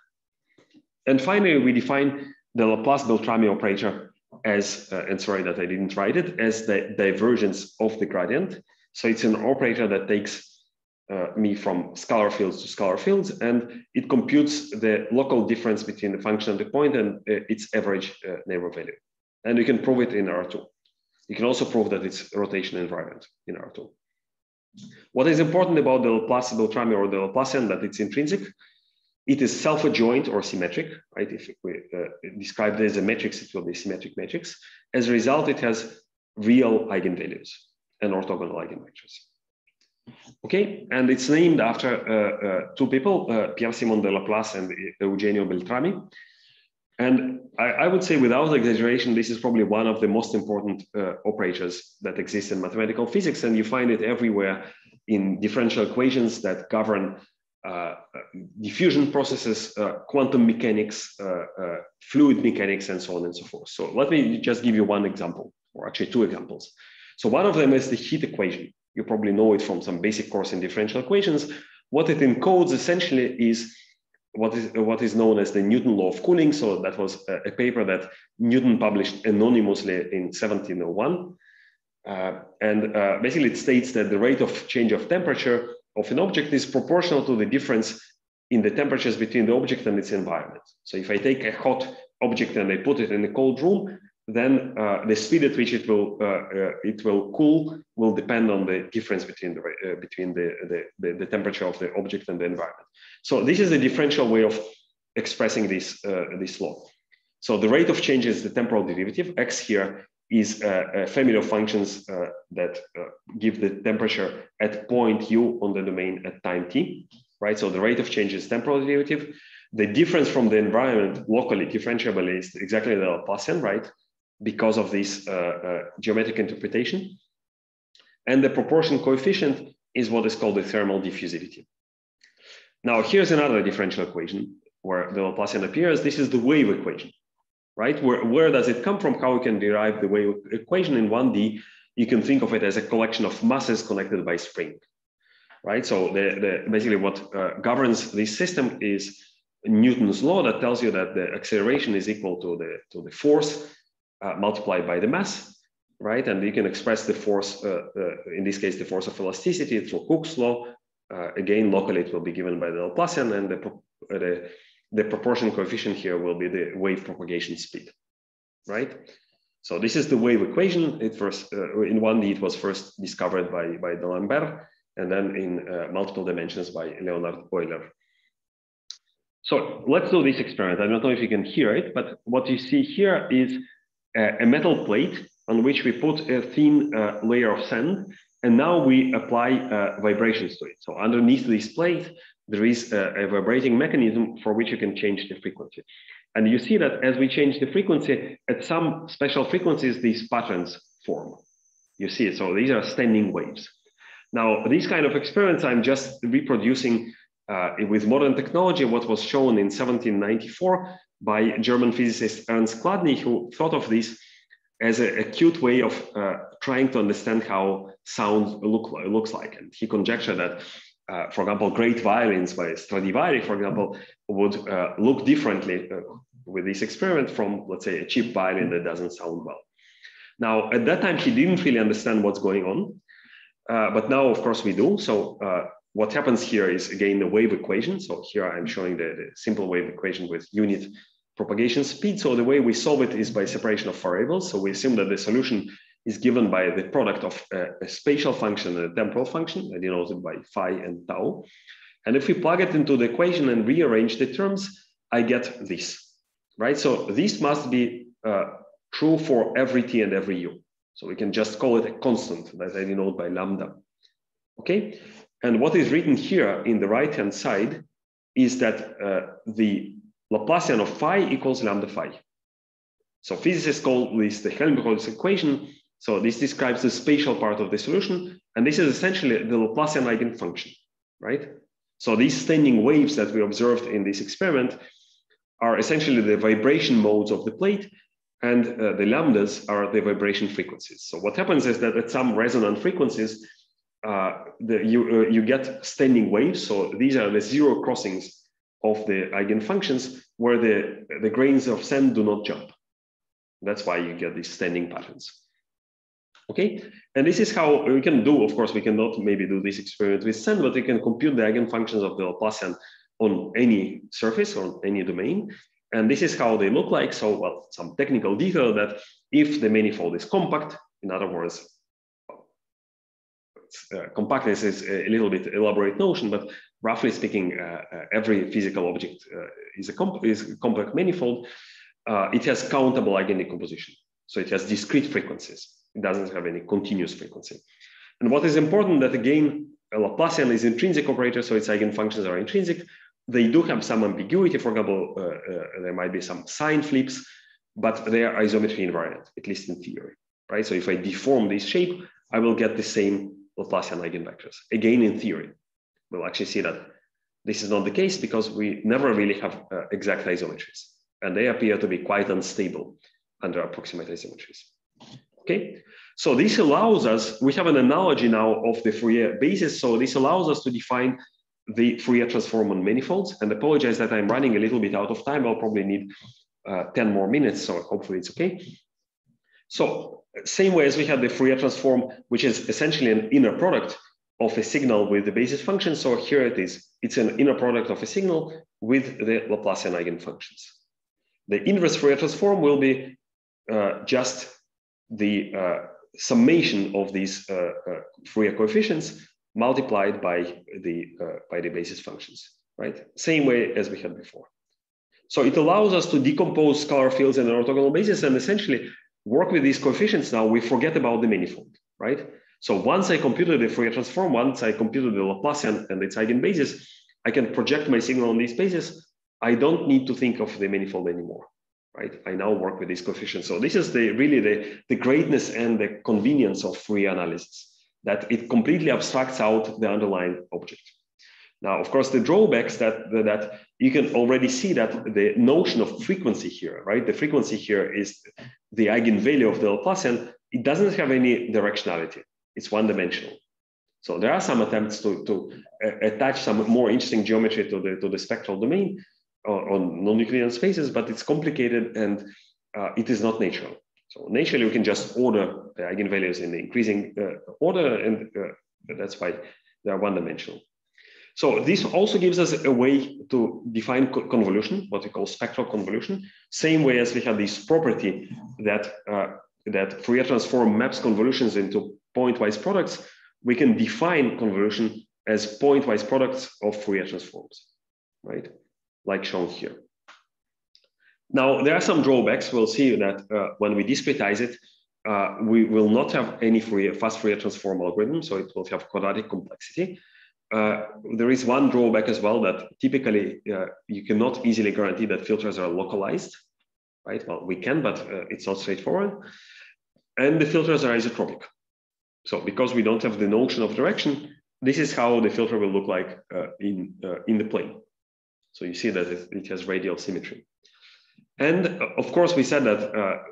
And finally, we define the Laplace-Beltrami operator as, uh, and sorry that I didn't write it, as the divergence of the gradient. So it's an operator that takes uh, me from scalar fields to scalar fields, and it computes the local difference between the function and the point and uh, its average uh, neighbor value. And you can prove it in R2. You can also prove that it's rotation invariant in R2. What is important about the Laplace Beltrami or the Laplacian that it's intrinsic, it is self-adjoint or symmetric, right? If we uh, describe it as a matrix, it will be symmetric matrix. As a result, it has real eigenvalues and orthogonal eigenvectors. Okay, and it's named after uh, uh, two people, uh, Pierre-Simon de Laplace and Eugenio Beltrami. And I, I, would say without exaggeration, this is probably one of the most important uh, operators that exist in mathematical physics. And you find it everywhere in differential equations that govern uh, diffusion processes, uh, quantum mechanics, fluid mechanics, and so on and so forth. So let me just give you one example, or actually two examples. So one of them is the heat equation you probably know it from some basic course in differential equations. What it encodes essentially is what is what is known as the Newton law of cooling. So that was a, a paper that Newton published anonymously in 1701. Uh, and uh, basically it states that the rate of change of temperature of an object is proportional to the difference in the temperatures between the object and its environment. So if I take a hot object and I put it in a cold room, then uh, the speed at which it will uh, uh, it will cool will depend on the difference between the uh, between the, the, the, the, temperature of the object and the environment. So this is a differential way of expressing this uh, this law. So the rate of change is the temporal derivative. X here is a, a family of functions uh, that uh, give the temperature at point u on the domain at time t, right? So the rate of change is temporal derivative. The difference from the environment locally differentiable is exactly the Laplacian, right? Because of this uh, uh, geometric interpretation. And the proportion coefficient is what is called the thermal diffusivity. Now, here's another differential equation where the Laplacian appears. This is the wave equation right? Where, where does it come from? How we can derive the wave equation in 1D? You can think of it as a collection of masses connected by spring, right? So the, the, basically what uh, governs this system is Newton's law that tells you that the acceleration is equal to the, to the force uh, multiplied by the mass, right? And you can express the force, uh, uh in this case, the force of elasticity through Hooke's law. Uh, again, locally it will be given by the Laplacian and the, the the proportion coefficient here will be the wave propagation speed, right? So this is the wave equation. It first, uh, in 1D, it was first discovered by, by D'Alembert, and then in uh, multiple dimensions by Leonhard Euler. So let's do this experiment. I don't know if you can hear it, but what you see here is a, metal plate on which we put a thin uh, layer of sand, and now we apply uh, vibrations to it. So underneath this plate, there is a, a, vibrating mechanism for which you can change the frequency. And you see that as we change the frequency, at some special frequencies, these patterns form. You see it. So these are standing waves. Now, these kind of experiments, I'm just reproducing uh, with modern technology what was shown in 1794 by German physicist Ernst Chladni, who thought of this as a, a cute way of uh, trying to understand how sound look, looks like. And he conjectured that uh, for example, great violins by Stradivari, for example, would uh, look differently uh, with this experiment from, let's say, a cheap violin that doesn't sound well. Now, at that time, he didn't really understand what's going on, uh, but now, of course, we do. So uh, what happens here is, again, the wave equation. So here I'm showing the, the, simple wave equation with unit propagation speed. So the way we solve it is by separation of variables. So we assume that the solution is given by the product of a, spatial function and a temporal function, denoted by phi and tau. And if we plug it into the equation and rearrange the terms, I get this, right? So this must be uh, true for every t and every u. So we can just call it a constant that I denote by lambda, okay? And what is written here in the right-hand side is that uh, the Laplacian of phi equals lambda phi. So physicists call this the Helmholtz equation, so this describes the spatial part of the solution. And this is essentially the Laplacian eigenfunction, right? So these standing waves that we observed in this experiment are essentially the vibration modes of the plate and uh, the lambdas are the vibration frequencies. So what happens is that at some resonant frequencies, uh, the, you, uh, you get standing waves. So these are the zero crossings of the eigenfunctions where the, the grains of sand do not jump. That's why you get these standing patterns. Okay, and this is how we can do, of course, we cannot maybe do this experiment with sand, but we can compute the eigenfunctions of the Laplacian on any surface or any domain. And this is how they look like. So, well, some technical detail that if the manifold is compact, in other words, uh, compactness is a little bit elaborate notion, but roughly speaking, uh, uh, every physical object uh, is, a comp is a compact manifold. It has countable eigendecomposition. So it has discrete frequencies. It doesn't have any continuous frequency. And what is important that again, a Laplacian is an intrinsic operator, so its eigenfunctions are intrinsic. They do have some ambiguity. For example, uh, uh, there might be some sign flips, but they are isometry invariant, at least in theory, right? So if I deform this shape, I will get the same Laplacian eigenvectors. Again, in theory, we'll actually see that this is not the case because we never really have uh, exact isometries, and they appear to be quite unstable under approximate isometries. Okay, so this allows us, we have an analogy now of the Fourier basis. So this allows us to define the Fourier transform on manifolds. And apologize that I'm running a little bit out of time. I'll probably need uh, 10 more minutes, so hopefully it's okay. So same way as we had the Fourier transform, which is essentially an inner product of a signal with the basis function. So here it is. It's an inner product of a signal with the Laplacian eigenfunctions. The inverse Fourier transform will be uh, just the uh, summation of these uh, uh, Fourier coefficients multiplied by the, by the basis functions, right? Same way as we had before. So it allows us to decompose scalar fields in an orthogonal basis and essentially work with these coefficients now, we forget about the manifold, right? So once I computed the Fourier transform, once I computed the Laplacian and its eigenbases, I can project my signal on these bases. I don't need to think of the manifold anymore, right? I now work with these coefficients. So this is the really the, the greatness and the convenience of Fourier analysis, that it completely abstracts out the underlying object. Now, of course, the drawbacks that, that you can already see that the notion of frequency here, right? The frequency here is the eigenvalue of the Laplacian. It doesn't have any directionality. It's one dimensional. So there are some attempts to, to uh, attach some more interesting geometry to the, to the spectral domain on, on non-Euclidean spaces, but it's complicated and uh, it is not natural. So naturally, we can just order the eigenvalues in the increasing uh, order, and uh, that's why they are one-dimensional. So this also gives us a way to define co convolution, what we call spectral convolution, same way as we have this property that, uh, that Fourier transform maps convolutions into pointwise products, we can define convolution as pointwise products of Fourier transforms, right? Like shown here. Now, there are some drawbacks. We'll see that uh, when we discretize it, uh, we will not have any Fourier, fast Fourier transform algorithm, so it will have quadratic complexity. Uh, there is one drawback as well that typically uh, you cannot easily guarantee that filters are localized, right? Well, we can, but uh, it's not straightforward. And the filters are isotropic. So because we don't have the notion of direction, this is how the filter will look like uh, in, uh, in the plane. So you see that it, it, has radial symmetry. And of course, we said that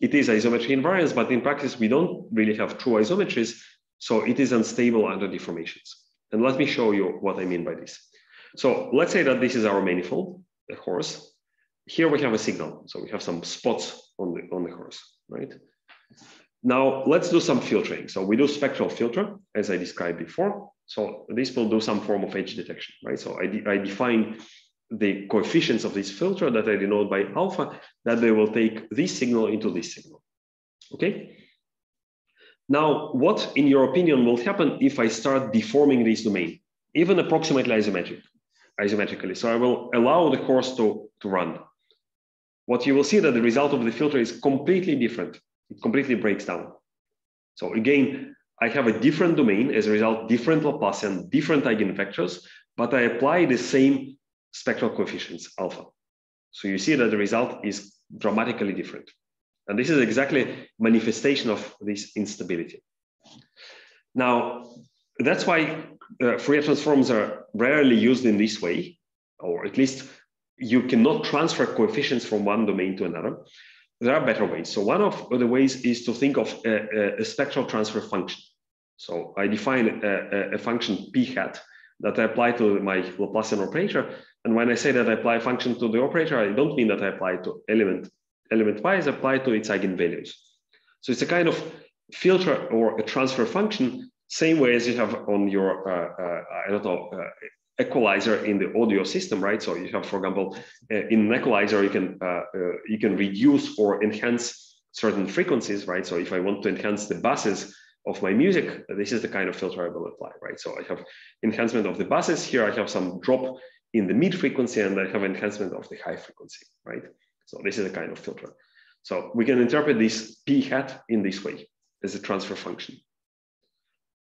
it is isometry invariance, but in practice, we don't really have true isometries. So it is unstable under deformations. And let me show you what I mean by this. So let's say that this is our manifold, the horse. Here we have a signal. So we have some spots on the, on the horse, right? Now let's do some filtering. So we do spectral filter as I described before. So this will do some form of edge detection, right? So I, de I define the coefficients of this filter that I denote by alpha, that they will take this signal into this signal, okay? Now, what, in your opinion, will happen if I start deforming this domain, even approximately isometric, isometrically? So I will allow the course to, to run. What you will see that the result of the filter is completely different. It completely breaks down. So again, I have a different domain, as a result, different Laplacian, different eigenvectors, but I apply the same spectral coefficients, alpha. So you see that the result is dramatically different. And this is exactly manifestation of this instability. Now, that's why uh, Fourier transforms are rarely used in this way, or at least you cannot transfer coefficients from one domain to another. There are better ways. So one of the ways is to think of a, a spectral transfer function. So I define a, a, function p hat that I apply to my Laplacian operator. And when I say that I apply a function to the operator, I don't mean that I apply to element element y is applied to its eigenvalues. So it's a kind of filter or a transfer function, same way as you have on your, uh, uh, I don't know, uh, equalizer in the audio system, right? So you have, for example, uh, in an equalizer, you can, uh, uh, you can reduce or enhance certain frequencies, right? So if I want to enhance the basses of my music, this is the kind of filter I will apply, right? So I have enhancement of the basses. Here I have some drop in the mid frequency and I have enhancement of the high frequency, right? So this is a kind of filter. So we can interpret this p hat in this way as a transfer function.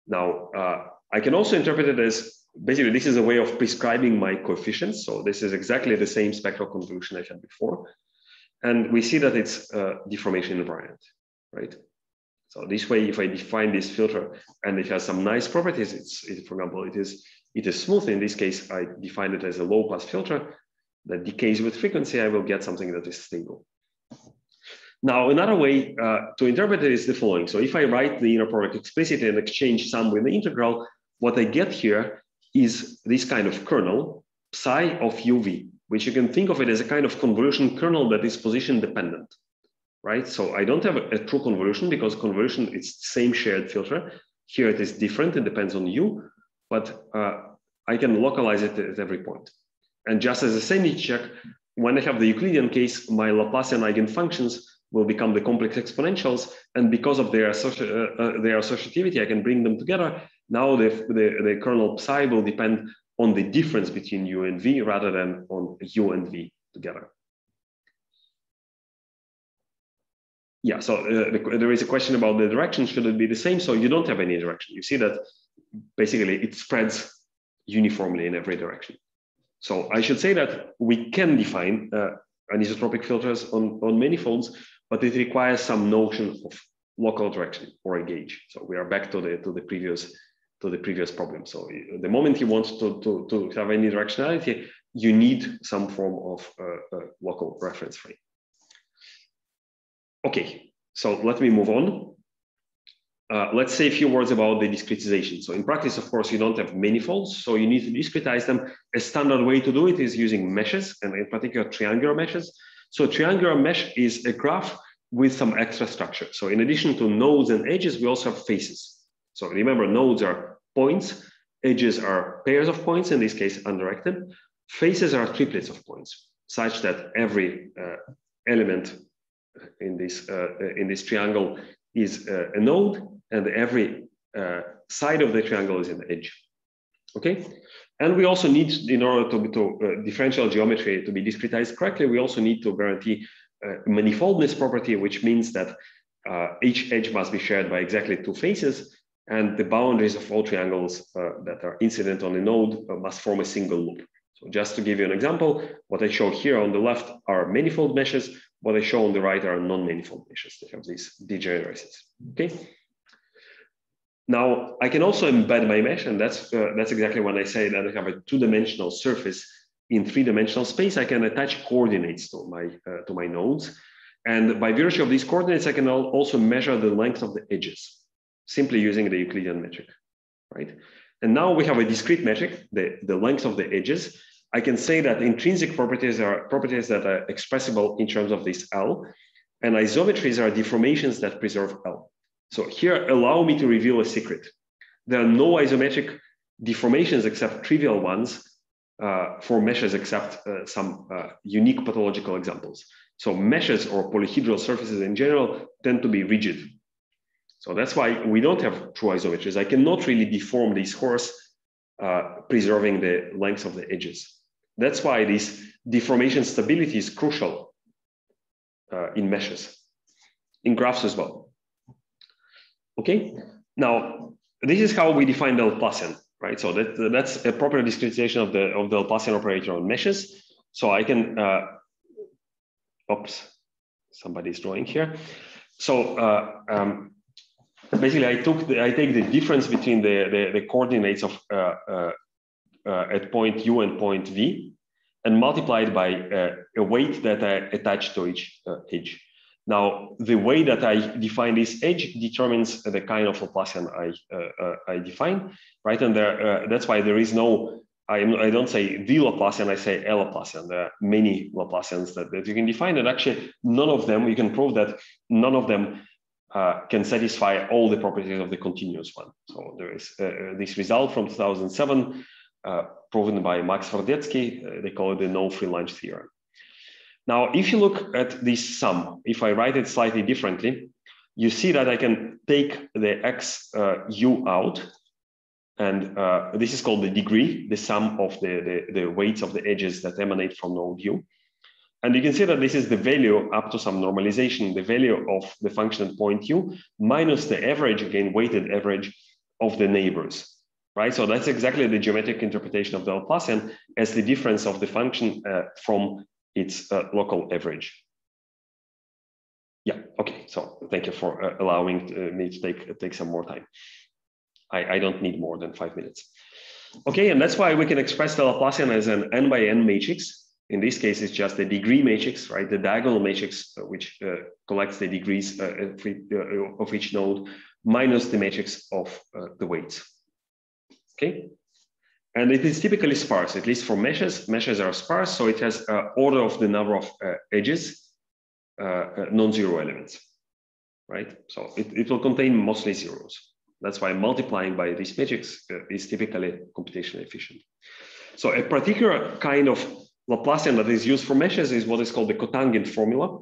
Now, uh, I can also interpret it as basically this is a way of prescribing my coefficients. So this is exactly the same spectral convolution I had before. And we see that it's uh, deformation invariant, right? So this way, if I define this filter and it has some nice properties, it's, it, for example, it is, it is smooth. In this case, I define it as a low pass filter that decays with frequency, I will get something that is stable. Now, another way uh, to interpret it is the following. So if I write the inner product explicitly and exchange some with the integral, what I get here is this kind of kernel, psi of uv, which you can think of it as a kind of convolution kernel that is position dependent, right? So I don't have a, a true convolution because convolution is same shared filter. Here it is different, it depends on u, but uh, I can localize it at every point. And just as a sanity check, when I have the Euclidean case, my Laplacian eigenfunctions will become the complex exponentials. And because of their, associ uh, uh, their associativity, I can bring them together. Now the, the, the kernel psi will depend on the difference between u and v rather than on u and v together. yeah, so uh, the, there is a question about the direction. Should it be the same? So you don't have any direction. You see that basically it spreads uniformly in every direction. So I should say that we can define uh, anisotropic filters on, on manifolds, but it requires some notion of local direction or a gauge. So we are back to the to the previous to the previous problem. So the moment you want to, to, to have any directionality, you need some form of uh, uh, local reference frame. Okay, so let me move on. Uh, let's say a few words about the discretization. So in practice, of course, you don't have manifolds, so you need to discretize them. A standard way to do it is using meshes, and in particular, triangular meshes. So triangular mesh is a graph with some extra structure. So in addition to nodes and edges, we also have faces. So remember, nodes are points, edges are pairs of points, in this case, undirected. Faces are triplets of points, such that every uh, element in this, uh, in this triangle is uh, a node and every uh, side of the triangle is an edge. Okay, and we also need, in order to, to uh, differential geometry to be discretized correctly, we also need to guarantee uh, manifoldness property, which means that each edge must be shared by exactly two faces, and the boundaries of all triangles that are incident on a node must form a single loop. So just to give you an example, what I show here on the left are manifold meshes, what I show on the right are non-manifold meshes. They have these degeneracies, okay? Now, I can also embed my mesh, and that's, uh, that's exactly when I say that I have a two-dimensional surface in three-dimensional space, I can attach coordinates to my, uh, to my nodes. And by virtue of these coordinates, I can also measure the length of the edges, simply using the Euclidean metric, right? And now we have a discrete metric, the, the length of the edges, I can say that intrinsic properties are properties that are expressible in terms of this L, and isometries are deformations that preserve L. So here, allow me to reveal a secret. There are no isometric deformations except trivial ones uh, for meshes except uh, some uh, unique pathological examples. So meshes or polyhedral surfaces in general tend to be rigid. So that's why we don't have true isometries. I cannot really deform this horse, uh, preserving the length of the edges. That's why this deformation stability is crucial uh, in meshes, in graphs as well. Okay, now this is how we define the Laplacian, right? So that, that's a proper discretization of the, of the Laplacian operator on meshes. So I can, uh, oops, somebody's drawing here. So uh, um, basically I took, the, I take the difference between the, the, the coordinates of uh, uh uh, at point U and point V and multiplied by uh, a weight that I attach to each uh, edge. Now, the way that I define this edge determines the kind of Laplacian I, I define, right? And there, that's why there is no I, I, don't say the Laplacian, I say a Laplacian. There are many Laplacians that, that you can define, and actually, none of them, you can prove that none of them uh, can satisfy all the properties of the continuous one. So there is uh, this result from 2007 uh, proven by Max Wardetzky. Uh, they call it the no free lunch theorem. Now, if you look at this sum, if I write it slightly differently, you see that I can take the x uh, u out, and uh, this is called the degree, the sum of the, the, the, weights of the edges that emanate from node u. And you can see that this is the value up to some normalization, the value of the function at point u minus the average, again, weighted average of the neighbors right? So that's exactly the geometric interpretation of the Laplacian as the difference of the function uh, from its uh, local average. Yeah, okay, so thank you for uh, allowing uh, me to take, take some more time. I, I don't need more than five minutes. Okay, and that's why we can express the Laplacian as an n by n matrix. In this case, it's just the degree matrix, right? The diagonal matrix, uh, which uh, collects the degrees of each node minus the matrix of the weights okay? And it is typically sparse, at least for meshes. Meshes are sparse, so it has uh, order of the number of uh, edges, uh, uh, non-zero elements, right? So it, it will contain mostly zeros. That's why multiplying by this matrix uh, is typically computationally efficient. So a particular kind of Laplacian that is used for meshes is what is called the cotangent formula.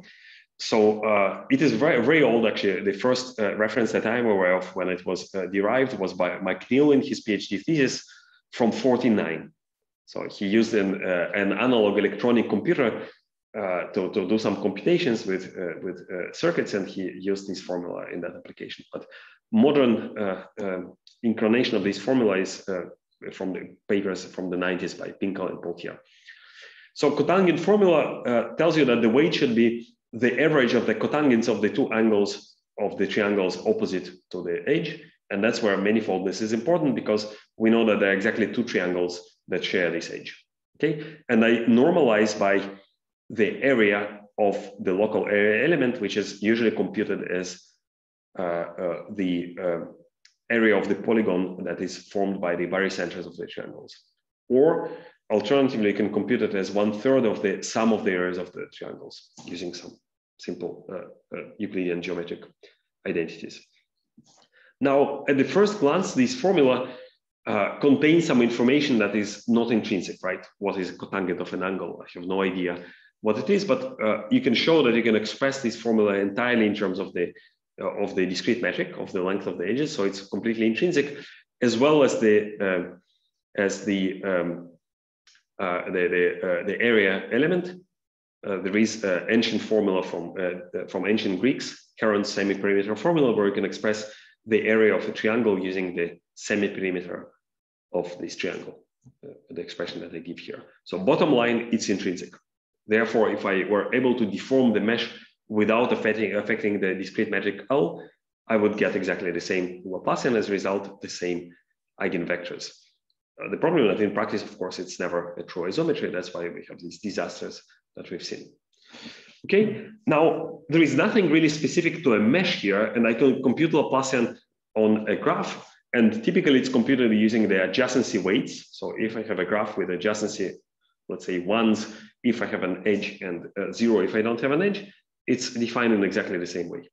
So uh, it is very, very old, actually. The first uh, reference that I'm aware of when it was uh, derived was by MacNeal in his PhD thesis from 49. So he used an, uh, an analog electronic computer uh, to, to do some computations with, uh, with circuits, and he used this formula in that application. But modern um, incarnation of this formula is from the papers from the 90s by Pinkall and Polthier. So cotangent formula uh, tells you that the weight should be the average of the cotangents of the two angles of the triangles opposite to the edge. And that's where manifoldness is important because we know that there are exactly two triangles that share this edge. Okay, and I normalize by the area of the local area element, which is usually computed as uh, uh, the uh, area of the polygon that is formed by the barycenters of the triangles. Or alternatively, you can compute it as one third of the sum of the areas of the triangles using some simple uh, uh, Euclidean geometric identities. Now, at the first glance, this formula uh, contains some information that is not intrinsic, right? What is a cotangent of an angle? I have no idea what it is, but uh, you can show that you can express this formula entirely in terms of the uh, of the discrete metric of the length of the edges. So it's completely intrinsic, as well as the um, as the um, the the, uh, the area element. Uh, there is an ancient formula from uh, from ancient Greeks, current semi-perimeter formula, where you can express the area of a triangle using the semi-perimeter of this triangle, the expression that I give here. So bottom line, it's intrinsic. Therefore, if I were able to deform the mesh without affecting, affecting the discrete metric L, I would get exactly the same Laplacian as a result, the same eigenvectors. Uh, the problem that in practice, of course, it's never a true isometry. That's why we have these disasters that we've seen. Okay, now there is nothing really specific to a mesh here, and I can compute Laplacian on a graph, and typically it's computed using the adjacency weights. So if I have a graph with adjacency, let's say ones, if I have an edge and uh, zero if I don't have an edge, it's defined in exactly the same way,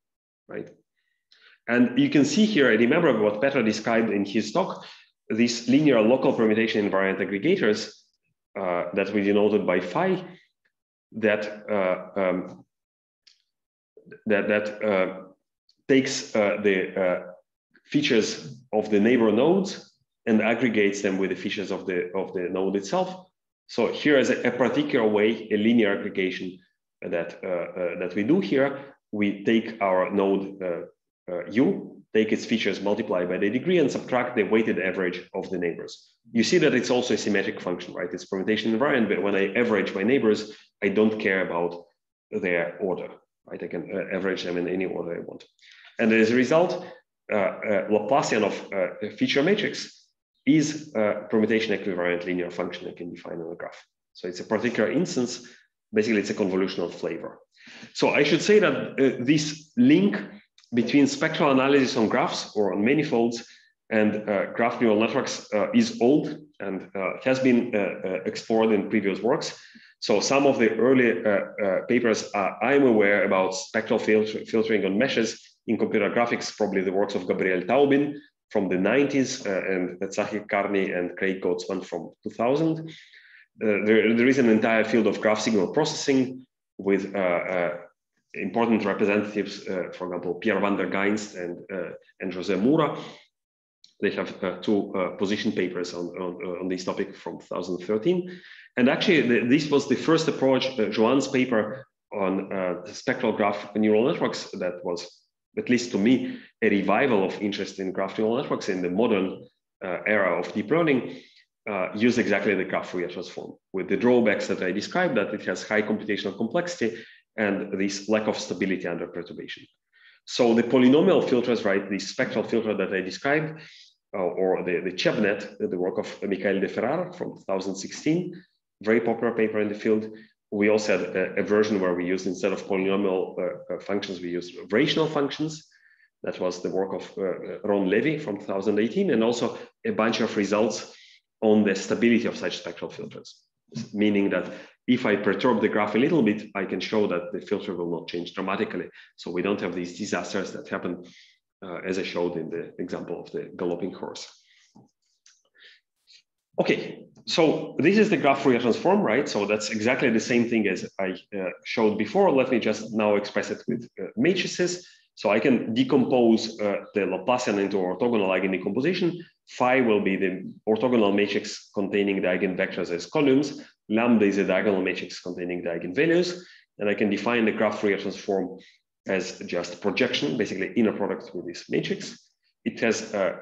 right? And you can see here, I remember what Petra described in his talk, these linear local permutation invariant aggregators uh, that we denoted by phi that uh, um, that, that uh, takes uh, the uh, features of the neighbor nodes and aggregates them with the features of the, of the node itself. So here is a, a particular way, a linear aggregation that, uh, that we do here, we take our node u, take its features, multiply by the degree, and subtract the weighted average of the neighbors. You see that it's also a symmetric function, right? It's permutation invariant, but when I average my neighbors, I don't care about their order, right? I can average them in any order I want. And as a result, uh, uh, Laplacian of uh, feature matrix is a permutation equivariant linear function that can be defined on a graph. So it's a particular instance basically it's a convolutional flavor. So I should say that uh, this link between spectral analysis on graphs or on manifolds and uh, graph neural networks uh, is old and uh, has been uh, uh, explored in previous works. So some of the early papers I'm aware about spectral filter filtering on meshes in computer graphics, probably the works of Gabriel Taubin from the 90s and Zachi Karni and Craig Gotsman from 2000. Uh, there, there is an entire field of graph signal processing with uh, uh, important representatives, for example, Pierre Vandergheynst and, and Jose Moura. They have two position papers on, on, on this topic from 2013. And actually, the, this was the first approach, uh, Joan's paper on uh, spectral graph neural networks that was, at least to me, a revival of interest in graph neural networks in the modern uh, era of deep learning uh, use exactly the graph Fourier transform with the drawbacks that I described that it has high computational complexity and this lack of stability under perturbation. So the polynomial filters, right, the spectral filter that I described, uh, or the, the ChebNet, the work of Michael Defferrard from 2016, very popular paper in the field. We also had a, a version where we used, instead of polynomial uh, uh functions, we used rational functions. That was the work of uh, Ron Levie from 2018, and also a bunch of results on the stability of such spectral filters, meaning that if I perturb the graph a little bit, I can show that the filter will not change dramatically. So we don't have these disasters that happen, uh, as I showed in the example of the galloping horse. Okay, so this is the graph Fourier transform, right? So that's exactly the same thing as I uh, showed before. Let me just now express it with uh, matrices. So I can decompose uh, the Laplacian into orthogonal eigendecomposition Phi will be the orthogonal matrix containing the eigenvectors as columns. Lambda is a diagonal matrix containing the eigenvalues, and I can define the graph Fourier transform as just projection, basically inner product with this matrix. It has a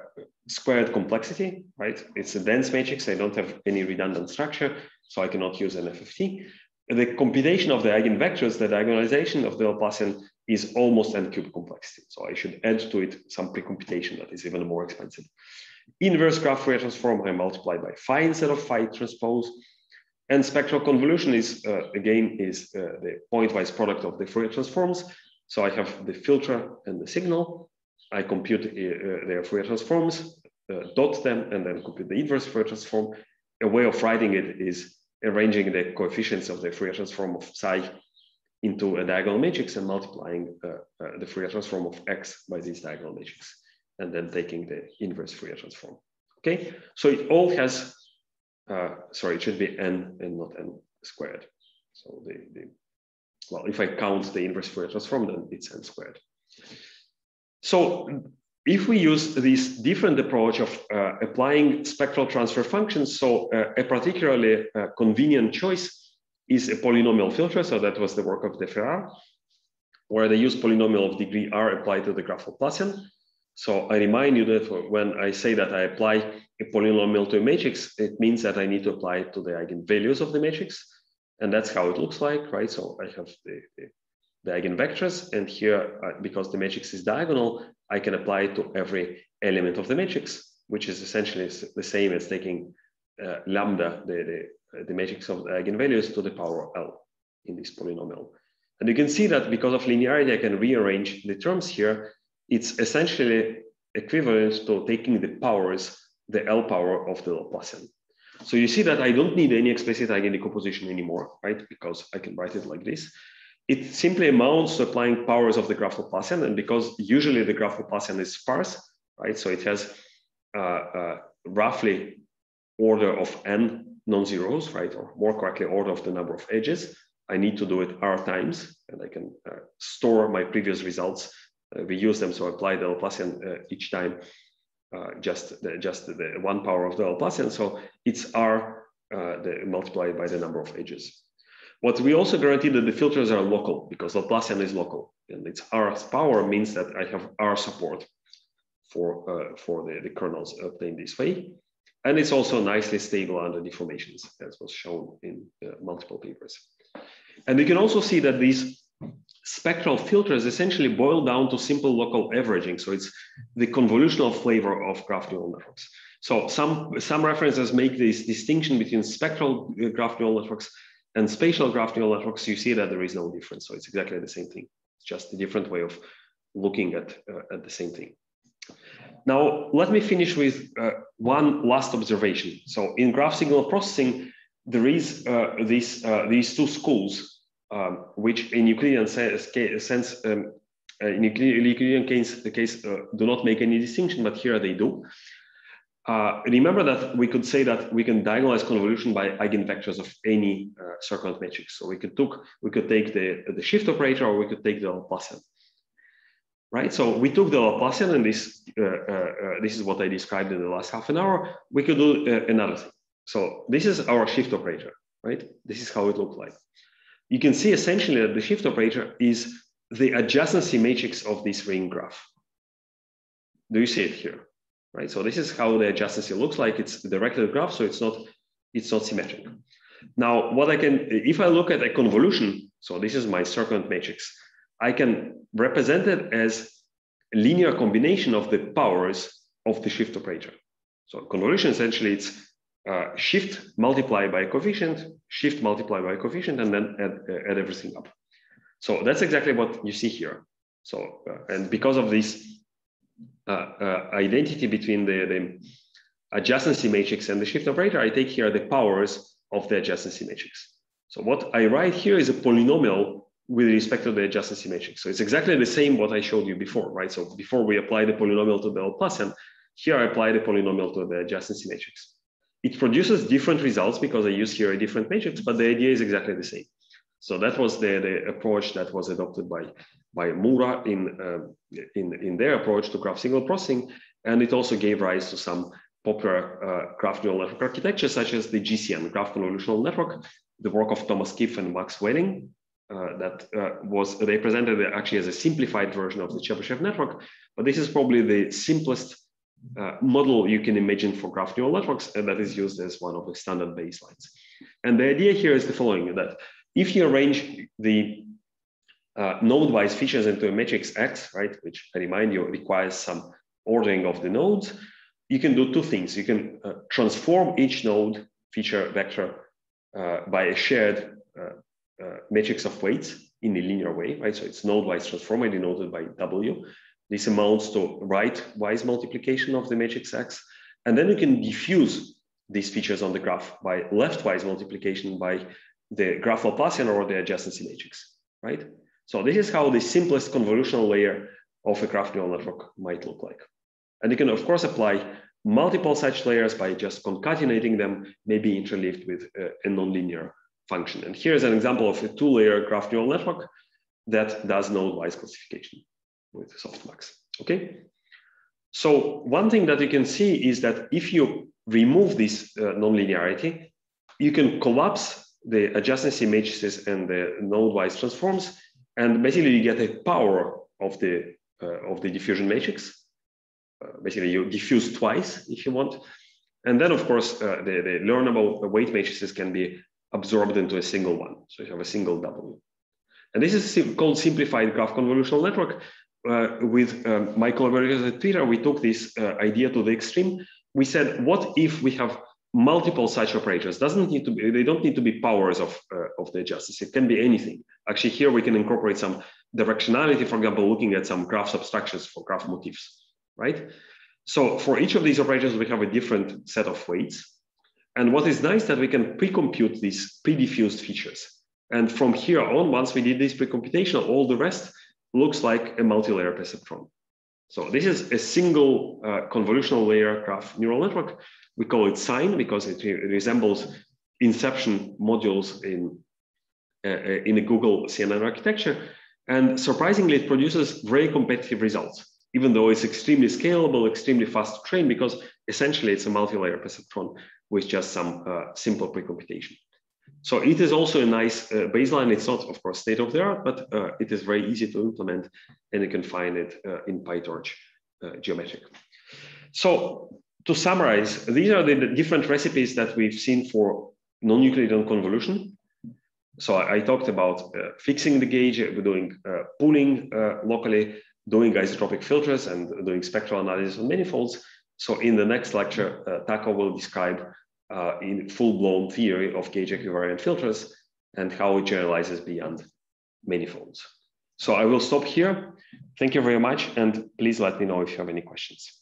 squared complexity, right? It's a dense matrix. I don't have any redundant structure, so I cannot use an FFT. The computation of the eigenvectors, the diagonalization of the Laplacian is almost n cube complexity. So I should add to it some pre-computation that is even more expensive. Inverse graph Fourier transform, I multiply by phi instead of phi transpose. And spectral convolution is, uh, again, is uh, the pointwise product of the Fourier transforms. So I have the filter and the signal. I compute uh, their Fourier transforms, uh, dot them, and then compute the inverse Fourier transform. A way of writing it is arranging the coefficients of the Fourier transform of psi into a diagonal matrix and multiplying uh, uh, the Fourier transform of x by this diagonal matrix, and then taking the inverse Fourier transform. Okay, so it all has, uh, sorry, it should be n and not n squared. So the, the well, if I count the inverse Fourier transform, then it's n squared. So if we use this different approach of uh, applying spectral transfer functions, so uh, a particularly uh, convenient choice is a polynomial filter. So that was the work of Defferrard, where they use polynomial of degree r applied to the graph Laplacian. So I remind you that when I say that I apply a polynomial to a matrix, it means that I need to apply it to the eigenvalues of the matrix. And that's how it looks like, right? So I have the, the, the eigenvectors, and here, uh, because the matrix is diagonal, I can apply it to every element of the matrix, which is essentially the same as taking uh, lambda, the, the, the, matrix of the eigenvalues, to the power L in this polynomial. And you can see that because of linearity, I can rearrange the terms here. It's essentially equivalent to taking the powers, the L power of the Laplacian. So you see that I don't need any explicit eigendecomposition anymore, right? Because I can write it like this. It simply amounts to applying powers of the graph Laplacian. And because usually the graph Laplacian is sparse, right? So it has uh, uh, roughly order of n non-zeros, right? Or more correctly, order of the number of edges. I need to do it r times, and I can uh, store my previous results. Uh, we use them, so apply the Laplacian uh, each time uh, just the, just the one power of the Laplacian. So it's R the, multiplied by the number of edges. What we also guarantee that the filters are local because Laplacian is local and its R power means that I have R support for, uh, for the, the kernels obtained this way. And it's also nicely stable under deformations as was shown in uh, multiple papers. And you can also see that these spectral filters essentially boil down to simple local averaging. So it's the convolutional flavor of graph neural networks. So some, some references make this distinction between spectral uh, graph neural networks and spatial graph neural networks. You see that there is no difference. So it's exactly the same thing. It's just a different way of looking at, uh, at the same thing. Now, let me finish with uh, one last observation. So in graph signal processing, there is uh, this, uh, these two schools um, which in Euclidean sense, um, uh, in Euclidean case, the case uh, do not make any distinction, but here they do. Uh, remember that we could say that we can diagonalize convolution by eigenvectors of any uh, circulant matrix. So we could took we could take the the shift operator, or we could take the Laplacian. Right. So we took the Laplacian, and this uh, uh, this is what I described in the last half an hour. We could do another thing. So this is our shift operator. Right. This is how it looked like you can see essentially that the shift operator is the adjacency matrix of this ring graph. Do you see it here? Right. So this is how the adjacency looks like. It's the directed graph, so it's not it's not symmetric. Now, what I can, if I look at a convolution, so this is my circulant matrix, I can represent it as a linear combination of the powers of the shift operator. So convolution essentially it's uh, shift multiply by a coefficient, shift multiply by coefficient, and then add, uh, add everything up. So that's exactly what you see here. So, uh, and because of this uh, uh, identity between the, the adjacency matrix and the shift operator, I take here the powers of the adjacency matrix. So what I write here is a polynomial with respect to the adjacency matrix. So it's exactly the same what I showed you before, right? So before we apply the polynomial to the Laplacian, here I apply the polynomial to the adjacency matrix. It produces different results because I use here a different matrix, but the idea is exactly the same. So that was the, the approach that was adopted by, by Moura in, uh, in, in their approach to graph signal processing. And it also gave rise to some popular uh, graph neural network architectures, such as the GCN, Graph Convolutional Network, the work of Thomas Kipf and Max Welling, uh, that uh, was they presented actually as a simplified version of the Chebyshev network. But this is probably the simplest uh, model you can imagine for graph neural networks, and that is used as one of the standard baselines. And the idea here is the following: that if you arrange the uh, node-wise features into a matrix X, right, which I remind you requires some ordering of the nodes, you can do two things. You can uh, transform each node feature vector uh, by a shared uh, uh, matrix of weights in a linear way, right? So it's node-wise transform denoted by W. This amounts to right-wise multiplication of the matrix X. And then you can diffuse these features on the graph by left-wise multiplication by the graph Laplacian or the adjacency matrix, right? So this is how the simplest convolutional layer of a graph neural network might look like. And you can, of course, apply multiple such layers by just concatenating them, maybe interleaved with a, a nonlinear function. And here's an example of a two-layer graph neural network that does node-wise classification with softmax, okay? So one thing that you can see is that if you remove this uh, nonlinearity, you can collapse the adjacency matrices and the node-wise transforms, and basically you get a power of the, uh, of the diffusion matrix uh, basically you diffuse twice if you want. And then of course, uh, the, the learnable weight matrices can be absorbed into a single one. So you have a single W. And this is called simplified graph convolutional network. Uh, with um, my collaborators at Twitter, we took this uh, idea to the extreme. We said, what if we have multiple such operators? Doesn't need to be, they don't need to be powers of, uh, of the adjacency. It can be anything. Actually, here we can incorporate some directionality, for example, looking at some graph abstractions for graph motifs right? So for each of these operators, we have a different set of weights. And what is nice that we can pre-compute these pre-diffused features. And from here on, once we did this pre-computation, all the rest looks like a multi-layer perceptron. So this is a single uh, convolutional layer graph neural network. We call it SIGN because it, it resembles inception modules in, uh, uh in a Google CNN architecture. And surprisingly, it produces very competitive results even though it's extremely scalable, extremely fast to train, because essentially it's a multi-layer perceptron with just some uh, simple pre-computation. So it is also a nice uh, baseline. It's not, of course, state of the art, but uh, it is very easy to implement and you can find it uh, in PyTorch uh, geometric. So to summarize, these are the different recipes that we've seen for non-Euclidean convolution. So I, I talked about uh, fixing the gauge, doing pooling locally, doing isotropic filters and doing spectral analysis on manifolds. So in the next lecture, uh, Taco will describe uh, in full-blown theory of gauge equivariant filters and how it generalizes beyond manifolds. So I will stop here. Thank you very much. And please let me know if you have any questions.